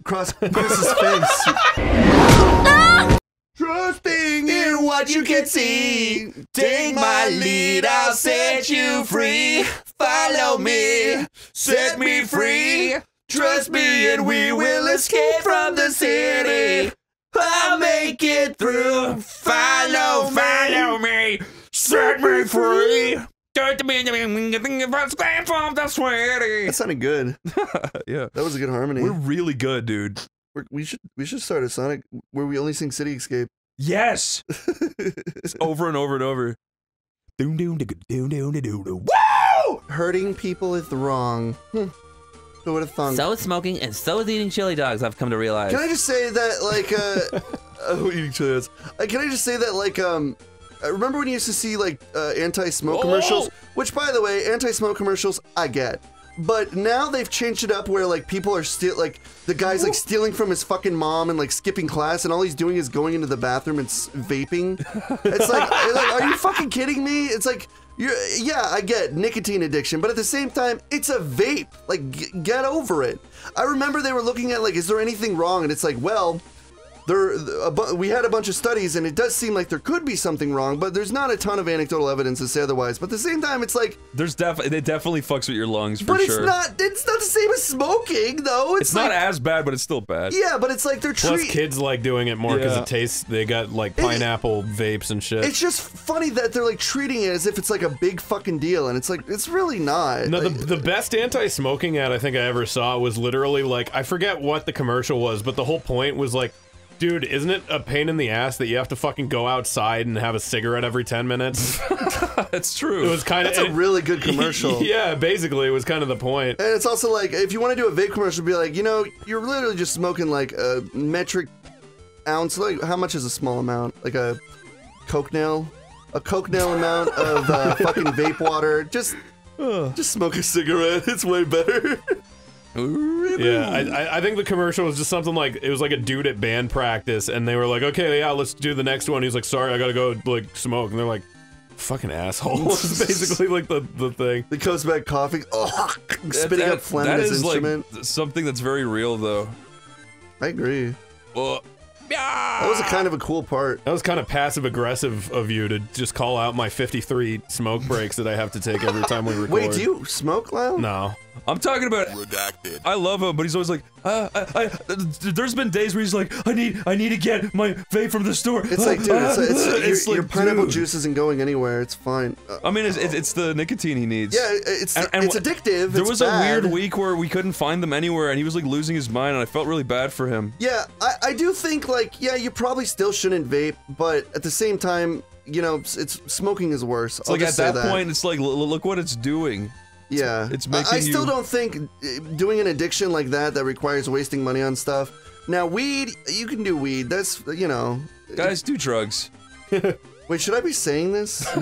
across Chris's face. Trusting in what you can see. Take my lead, I'll set you free. Follow me, set me free. Trust me, and we will escape from the city. I'll make it through. Follow, follow me, set me free. That sounded good. yeah, That was a good harmony. we're really good, dude. We're, we should we should start a Sonic where we only sing City Escape. Yes, over and over and over. Doom doom doom doom doom doom doom. Hurting people is wrong. Hmm. Who would have thunk? So is smoking, and so is eating chili dogs. I've come to realize. Can I just say that, like, uh, oh, eating chili dogs. Uh, can I just say that, like, um, I remember when you used to see like uh, anti-smoke Oh! commercials? Which, by the way, anti-smoke commercials, I get. But now they've changed it up where like people are still like the guy's like stealing from his fucking mom and like skipping class and all he's doing is going into the bathroom and s- vaping. It's like, like, are you fucking kidding me? It's like, you're, yeah, I get nicotine addiction, but at the same time, it's a vape. Like, g- get over it. I remember they were looking at like, is there anything wrong? And it's like, well, there, a bu- we had a bunch of studies, and it does seem like there could be something wrong, but there's not a ton of anecdotal evidence to say otherwise. But at the same time, it's like, There's def it definitely fucks with your lungs for but sure. it's not, it's not the same as smoking, though. It's, It's like, not as bad, but it's still bad. yeah, but it's like they're Plus, treating. kids like doing it more because Yeah. it tastes. They got like pineapple vapes and shit. It's just funny that they're like treating it as if it's like a big fucking deal, and it's like it's really not. no, the, the best anti-smoking ad I think I ever saw was literally like I forget what the commercial was, but the whole point was like Dude, isn't it a pain in the ass that you have to fucking go outside and have a cigarette every 10 minutes? That's true. It was kind of That's a really good commercial. yeah, basically, it was kind of the point. And it's also like, if you want to do a vape commercial, be like, you know, you're literally just smoking like a metric ounce. Like, how much is a small amount? Like a coke nail? A coke nail amount of uh, fucking vape water. Just, just smoke a cigarette. It's way better. Yeah, I, I- I think the commercial was just something like it was like a dude at band practice, and they were like, "Okay, yeah, let's do the next one." He's like, "Sorry, I gotta go like smoke," and they're like, "Fucking asshole." It's basically like the the thing. It goes back coughing, oh, spitting That- up phlegm that in his is instrument. like something that's very real, though. I agree. Well, That was a kind of a cool part. That was kind of passive aggressive of you to just call out my 53 smoke breaks that I have to take every time we record. Wait, do you smoke, Lyle? No. I'm talking about. Redacted. I love him, but he's always like, uh, I, I, there's been days where he's like, I need, I need to get my vape from the store. It's like, dude, it's, it's, your, your like, pineapple dude. juice isn't going anywhere. It's fine. Uh, I mean, it's, it's, it's the nicotine he needs. yeah, it's And- and it's addictive. There it's was bad. a weird week where we couldn't find them anywhere, and he was like losing his mind, and I felt really bad for him. Yeah, I, I do think like yeah, you probably still shouldn't vape, but at the same time, you know, it's, it's smoking is worse. It's like at that, point, it's like, l- look what it's doing. Yeah, it's I- I, still you- don't think uh, doing an addiction like that that requires wasting money on stuff. Now, weed, you can do weed. That's you know. Guys, do drugs. Wait, should I be saying this?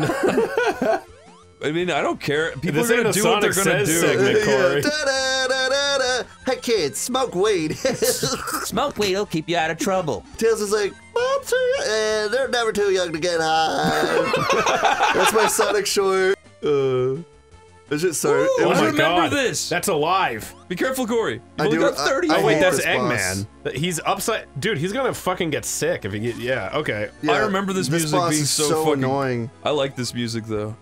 I mean, I don't care. People This are gonna a do what they're gonna do. segment. Hey, Corey. Da-da-da-da-da. Hey kids, smoke weed. Smoke weed will keep you out of trouble. Tails is like, I'm too young. Eh, they're never too young to get high. That's my Sonic short. Uh, it's just sorry. Ooh, it Oh was I my remember god. this. That's alive. Be careful, Corey. You've I only do- got 30. I- I Oh wait, that's this boss. Eggman. He's upside. Dude, he's gonna fucking get sick if he get. Yeah. Okay. Yeah, I remember this music boss being is so fucking- annoying. I like this music though.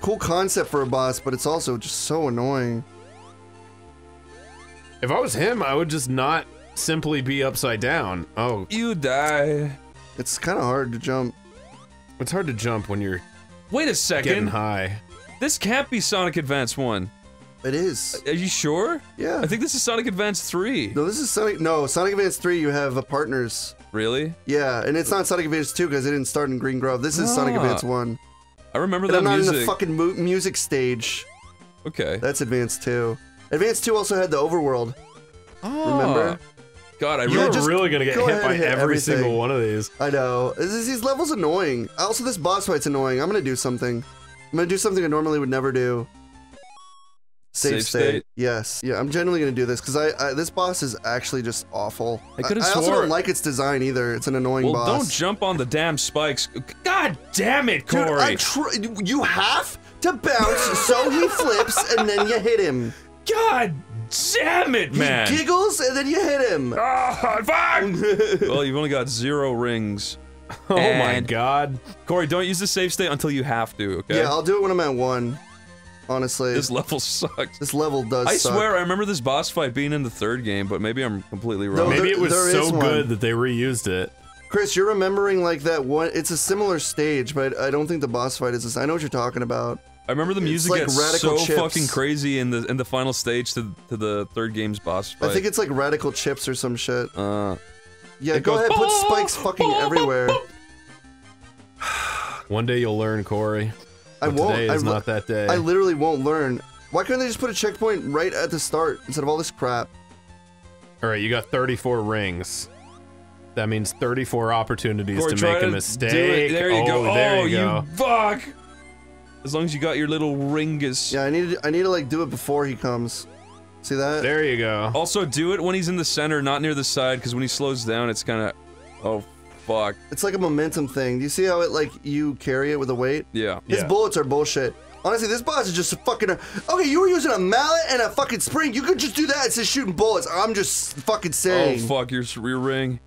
Cool concept for a boss, but it's also just so annoying. If I was him, I would just not simply be upside down. Oh, You die. It's kind of hard to jump. it's hard to jump when you're Wait a second. getting second. high. This can't be Sonic Advance 1. It is. Are you sure? Yeah. I think this is Sonic Advance 3. No, this is Sonic. No, Sonic Advance 3. You have uh, partners. Really? Yeah, and it's not Sonic Advance 2 because it didn't start in Green Grove. This is Sonic Ah. Advance 1. I remember And that I'm not music. in the fucking mu- music stage. okay. That's Advance 2. Advance 2 also had the overworld. Ah. Remember? God, I You really are just really gonna get go hit by hit every everything. single one of these. I know. Is, these levels annoying. Also, this boss fight's annoying. I'm gonna do something. I'm gonna do something I normally would never do. Save, Save state. state. Yes. Yeah, I'm genuinely gonna do this because I, I this boss is actually just awful. I coulda I, also don't like its design either. It's an annoying Well, boss. don't jump on the damn spikes. God damn it, Dude, Corey. I you have to bounce so he flips and then you hit him. God damn it, man. He giggles and then you hit him. Ah, fuck! well, you've only got zero rings. Oh my god. Corey, don't use the save state until you have to, okay? Yeah, I'll do it when I'm at one. Honestly, This this, level sucks. This level does. I suck. swear I remember this boss fight being in the third game, but maybe I'm completely wrong. No, Maybe there- it was there so good that they reused it. Chris, you're remembering like that one. It's a similar stage, but I don't think the boss fight is. This. I know what you're talking about. I remember the It's music like gets Radical so Chips. fucking crazy in the in the final stage to to the third game's boss fight. I think it's like radical chips or some shit. uh, Yeah, it go goes ahead, put spikes fucking everywhere. One day you'll learn, Corey. I won't. Today I, is li- not that day. I literally won't learn. Why couldn't they just put a checkpoint right at the start instead of all this crap? All right, you got 34 rings. That means 34 opportunities Corey, to make a do mistake. it. There you oh, go. There oh, you go. fuck! As long as you got your little ringus. Yeah, I need to, I need to like do it before he comes. See that? There you go. Also, do it when he's in the center, not near the side, because when he slows down, it's kind of. Oh, fuck. It's like a momentum thing. Do you see how it like you carry it with a weight? Yeah. His Yeah. bullets are bullshit. Honestly, this boss is just a fucking. Okay, you were using a mallet and a fucking spring. You could just do that instead of shooting bullets. I'm just fucking saying. Oh, fuck, your, rear ring.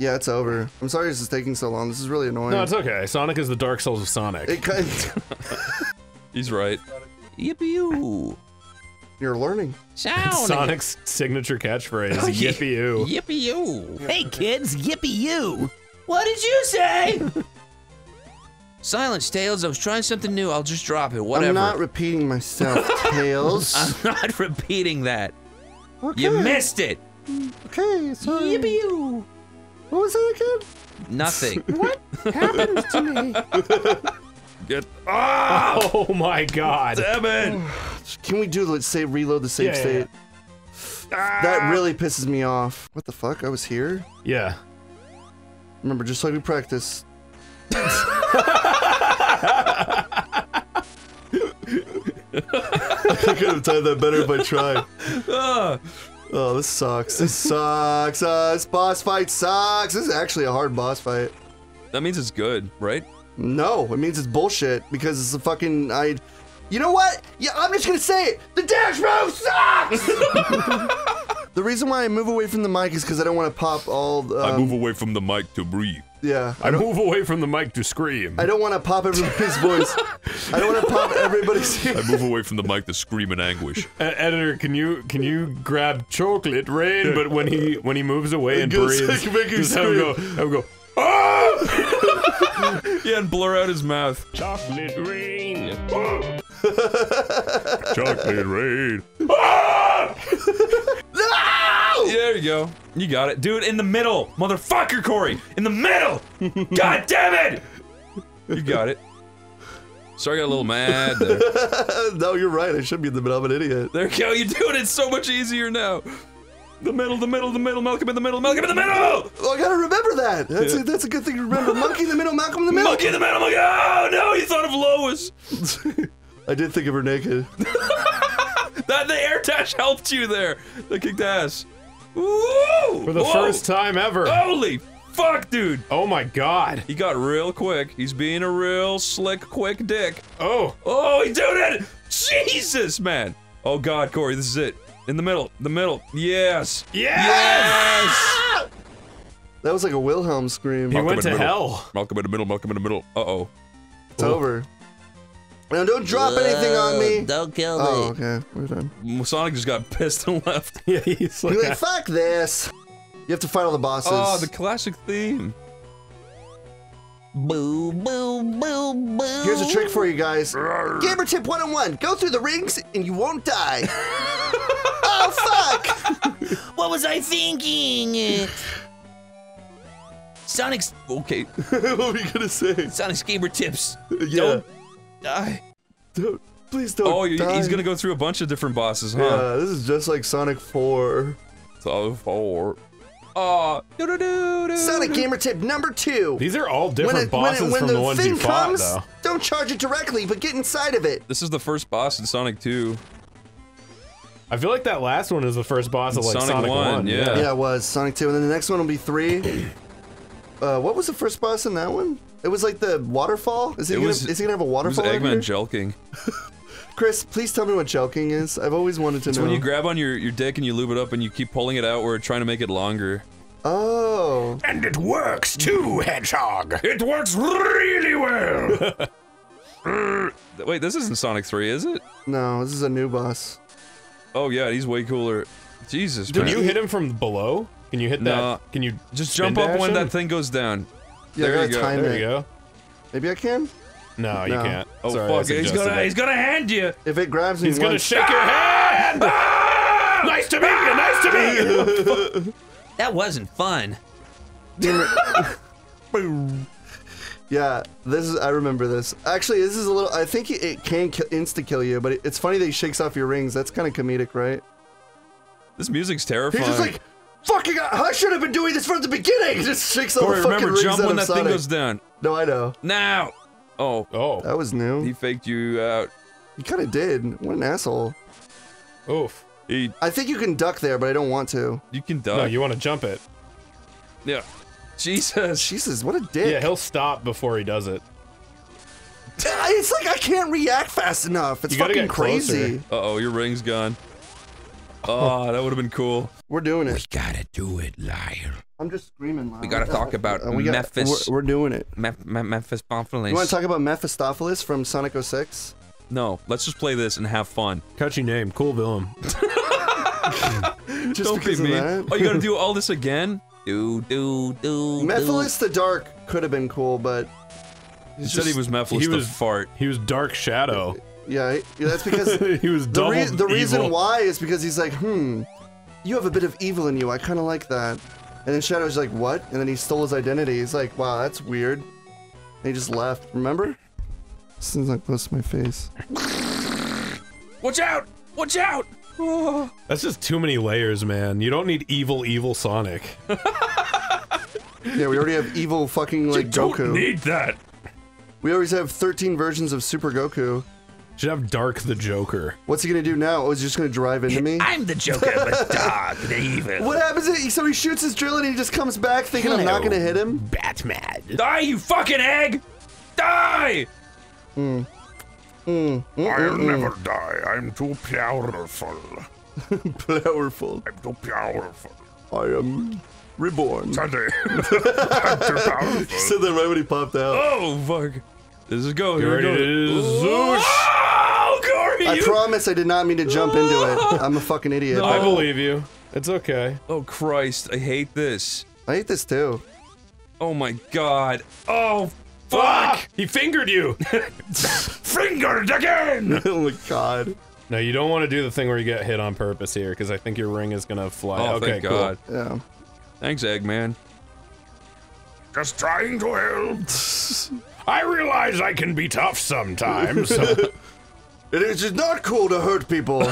Yeah, it's over. I'm sorry this is taking so long. This is really annoying. No, it's okay. Sonic is the Dark Souls of Sonic. it kind He's right. Yippee-oo. You're learning. Sound. Sonic's signature catchphrase, Oh, yeah. yippee-oo. Yippee-oo. Hey, kids, yippee-oo. What did you say? Silence, Tails. I was trying something new. I'll just drop it. Whatever. I'm not repeating myself, Tails. I'm not repeating that. okay. You missed it. Okay, sorry. Yippee-oo. What was that again? Nothing. What happened to me. Get. Ah! Oh my god. Damn it! Can we do let's say reload the save Yeah, yeah, state? That really pisses me off. What the fuck? I was here? Yeah. Remember, just like we practice. I could have timed that better if I tried. Ah! Oh, this sucks. This sucks. Uh, this boss fight sucks. This is actually a hard boss fight. That means it's good, right? No, it means it's bullshit because it's a fucking I. You know what? Yeah, I'm just gonna say it. The dash move sucks. the reason why I move away from the mic is because I don't want to pop all. Um, I move away from the mic to breathe. Yeah, I move away from the mic to scream. I don't want to pop everybody's voice. I don't want to pop everybody's. I move away from the mic to scream in anguish. E- editor, can you can you grab chocolate rain? But when he when he moves away and breathes, make him just have him go, have him go. Ah! Yeah, and blur out his mouth. Chocolate rain. Chocolate rain. No! There you go. You got it. Dude, in the middle. Motherfucker, Corey. In the middle. God damn it. You got it. Sorry, I got a little mad there. no, you're right. I should be in the middle. I'm an idiot. There you go. You're doing it so much easier now. The middle, the middle, the middle. Malcolm in the middle. Malcolm in the middle. Oh, I gotta remember that. That's a, that's a good thing to remember. Monkey in the middle, Malcolm in the middle. Monkey in the middle. Monkey. Oh no, you thought of Lois. I did think of her naked. That the air dash helped you there. That kicked ass. Woo! For the Whoa. first time ever. Holy fuck, dude. Oh my god. He got real quick. He's being a real slick, quick dick. Oh. Oh, he did it! Jesus, man. Oh God, Corey, this is it. In the middle, the middle. Yes. Yes! That was like a Wilhelm scream. He Malcolm went in to the middle. hell. Malcolm in the middle. Malcolm in the middle. Uh oh. It's over. Now don't drop anything on me. Don't kill Oh, me. okay. We're done. Sonic just got pissed and left. Yeah, he's like, You're like, fuck this. You have to fight all the bosses. Oh, the classic theme. Boo, boo, boo, boo. Here's a trick for you guys. Gamer tip one on one. Go through the rings and you won't die. oh fuck! What was I thinking? Sonic's Okay. what were you gonna say? Sonic's gamer tips. Yeah. Don't die. Don't, please don't. Oh, you- die. he's gonna go through a bunch of different bosses, huh? Yeah, this is just like Sonic 4. So four. Oh. doo-doo-doo-doo. Sonic gamer tip number two. These are all When, different it, when, it, bosses when from the, the, ones thing you fought, comes, though. don't charge it directly, but get inside of it. This is the first boss in Sonic 2. I feel like that last one is the first boss of like Sonic Sonic, 1, 1. yeah. Yeah, it was Sonic 2, and then the next one will be 3. Uh, what was the first boss in that one? It was like the waterfall. Is he, It gonna, was- is he gonna have a waterfall? It was waterfall? over Eggman here? jelqing. Chris, please tell me what jelqing is. I've always wanted to know. It's know. when you grab on your, your dick and you lube it up and you keep pulling it out where trying to make it longer. oh, And it works too, Hedgehog. It works really well. Wait, this isn't Sonic 3, is it? no, this is a new boss. Oh yeah, he's way cooler. Jesus, Can you hit him from below? Can you hit that? Nah. Can you Just jump up when him? that thing goes down. Yeah, There I you gotta go. time There it. you go. Maybe I can? No, you No. can't. Oh Sorry, I fuck, he's suggested gonna it. he's gonna hand you. If it grabs me He's gonna once- shake your ah! hand. Ah! nice to meet you. Nice to meet you. That wasn't fun. Yeah, this is. I remember this. Actually, this is a little. I think it, it can ki- insta kill you, but it, it's funny that he shakes off your rings. That's kind of comedic, right? This music's He's terrifying. just like, fucking. I should have been doing this from the beginning. He just shakes all Corey, the fucking remember, rings jump out when of that thing Sonic. goes down. No, I know. Now. Oh, Oh. That was new. he He, faked you out. He kind of did. What an asshole. Oof. He, I think you can duck there, but I don't want to. you can duck. No, you want to jump it. yeah. Jesus. Jesus, what a dick. Yeah, he'll stop before he does it. It's like I can't react fast enough. It's You fucking crazy. closer. Uh oh, your ring's gone. Oh, that would have been cool. We're doing it. We gotta do it, liar. I'm just screaming loud. We gotta talk about Uh, we got- Memphis. We're, we're doing it. Meph- Me- Memphis Bonfils. You want to talk about Mephistopheles from Sonic 06? No, let's just play this and have fun. Catchy name. Cool villain. Just Don't be because mean. Oh, you gotta do all this again? Do, do, do. Mephiles the Dark could have been cool, but He said he was Mephiles he the was- fart. He was Dark Shadow. Yeah, that's because he was double rea- the reason evil. why is because he's like, hmm, you have a bit of evil in you. I kind of like that. And then Shadow's like, what? And then he stole his identity. He's like, wow, that's weird. And he just left. Remember? This thing's like close to my face. Watch out! Watch out! Oh. That's just too many layers, man. You don't need evil, evil Sonic. Yeah, we already have evil fucking like Goku. Don't need that. we always have 13 versions of Super Goku. Should have Dark the Joker. What's he gonna do now? Oh, he's just gonna drive into me? I'm the Joker, but dark, the evil. What happens? Is, so he shoots his drill and he just comes back thinking I'm not gonna hit him? Batman. Die, you fucking egg! Die! Mm. I'll hmm, never die. I'm too powerful. Powerful. I'm too powerful. I am reborn. Sunday. I'm too powerful. He said that right when he popped out. Oh, fuck. This is go. You Here we ready go. to zoosh? Oh, Corey! I you- promise I did not mean to jump into it. I'm a fucking idiot. I believe you. It's okay. Oh, Christ. I hate this. I hate this too. Oh, my God. Oh, Fuck! fuck! He fingered you! Fingered again! oh my god. no, you don't want to do the thing where you get hit on purpose here, because I think your ring is gonna fly. Oh, okay, thank cool. God. Yeah. Thanks, Eggman. Just trying to help. I realize I can be tough sometimes. It is not cool to hurt people.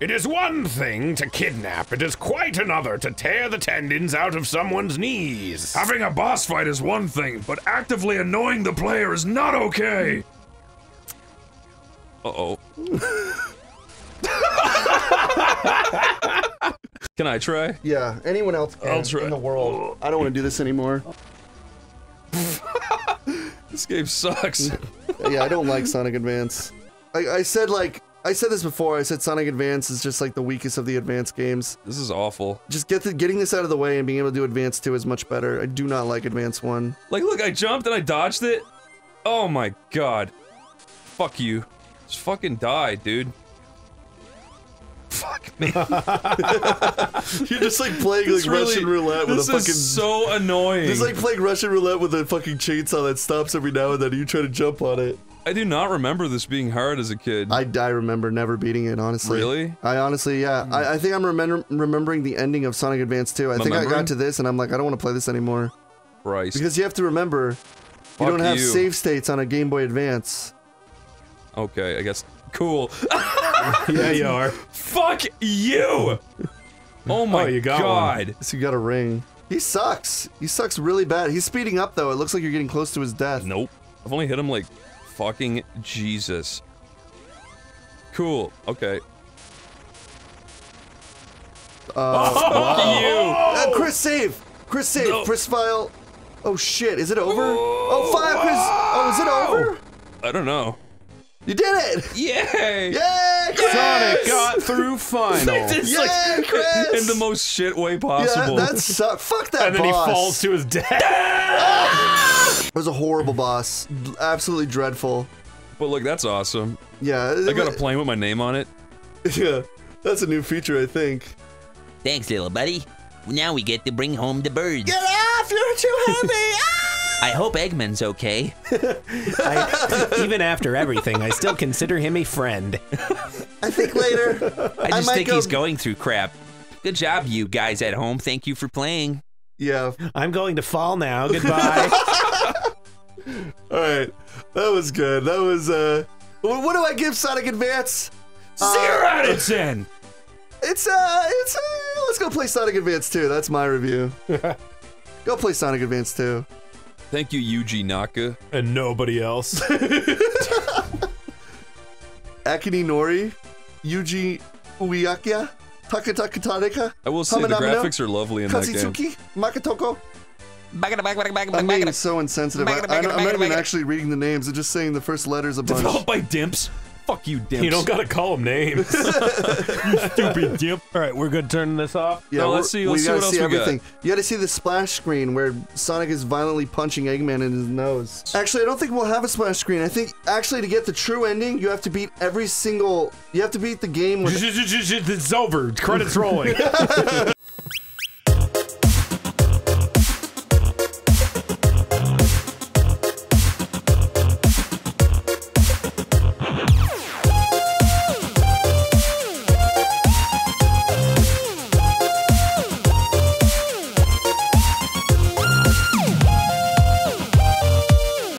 it is one thing to kidnap, it is quite another to tear the tendons out of someone's knees. Having a boss fight is one thing, but actively annoying the player is not okay. Uh-oh. Can I try? yeah, anyone else can I'll try. in the world. I don't want to do this anymore. This game sucks. yeah, I don't like Sonic Advance. I, I said like I said this before. I said Sonic Advance is just like the weakest of the Advance games. This is awful. Just get the, getting this out of the way and being able to do Advance 2 is much better. I do not like Advance 1. Like, look, I jumped and I dodged it. Oh my god. Fuck you. Just fucking die, dude. Fuck me. You're just like playing like It's really- Russian roulette with a this a is fucking. so annoying. It's like playing Russian roulette with a fucking chainsaw that stops every now and then. and You try to jump on it. I do not remember this being hard as a kid. I, I remember never beating it. Honestly, Really? I honestly, yeah. Hmm. I, I think I'm remember, remembering the ending of Sonic Advance 2. I think I Remembering? got to this and I'm like, I don't want to play this anymore Christ. because you have to remember, you Fuck don't have you. save states on a Game Boy Advance. Okay, I guess. Cool. Yeah, you are. Fuck you! Oh my Oh, you got god. So you got a ring. He sucks. He sucks really bad. He's speeding up though. It looks like you're getting close to his death. Nope. I've only hit him like fucking Jesus. Cool. Okay. Uh, Fuck you! uh, Chris, save. Chris, save. No. Chris, file. Oh shit! Is it over? Oh, file, Chris. Oh, is it over? I don't know. You did it! Yay! Yay, Chris! Sonic got through final. It's Yay, like Chris! in the most shit way possible. Yeah, possible. that's su- fuck that and then he falls to his death. It was a horrible boss. Absolutely dreadful. but look, that's awesome. Yeah. I got a plane with my name on it. Yeah, that's a new feature, I think. Thanks, little buddy. Now we get to bring home the birds. Get off! You're too heavy! Ah! I hope Eggman's okay. I, even after everything, I still consider him a friend. I think later. I just might think go- he's going through crap. Good job, you guys at home. Thank you for playing. Yeah. I'm going to fall now. Goodbye. All right. That was good. That was uh. What do I give Sonic Advance? Zero out of ten. It's uh. It's uh. Let's go play Sonic Advance 2. That's my review. go play Sonic Advance 2. Thank you, Yuji Naka. and nobody else. Akini Nori, Yuji Uiakia, Takataka Taneka, I will say the graphics are lovely in that game. Kazutsuki, Makatoko. I'm being so insensitive. I, I, am not even actually reading the names. I'm just saying the first letters a bunch. Developed by Dimps. Fuck you, Dimps. you don't gotta call him names. You stupid dimp. All right, we're good turning this off. Yeah, No, we're- let's see- let's we see gotta what else see we got. everything. You gotta see the splash screen where Sonic is violently punching Eggman in his nose. Actually, I don't think we'll have a splash screen. I think actually to get the true ending, you have to beat every single. You have to beat the game with. it's over. Credits rolling.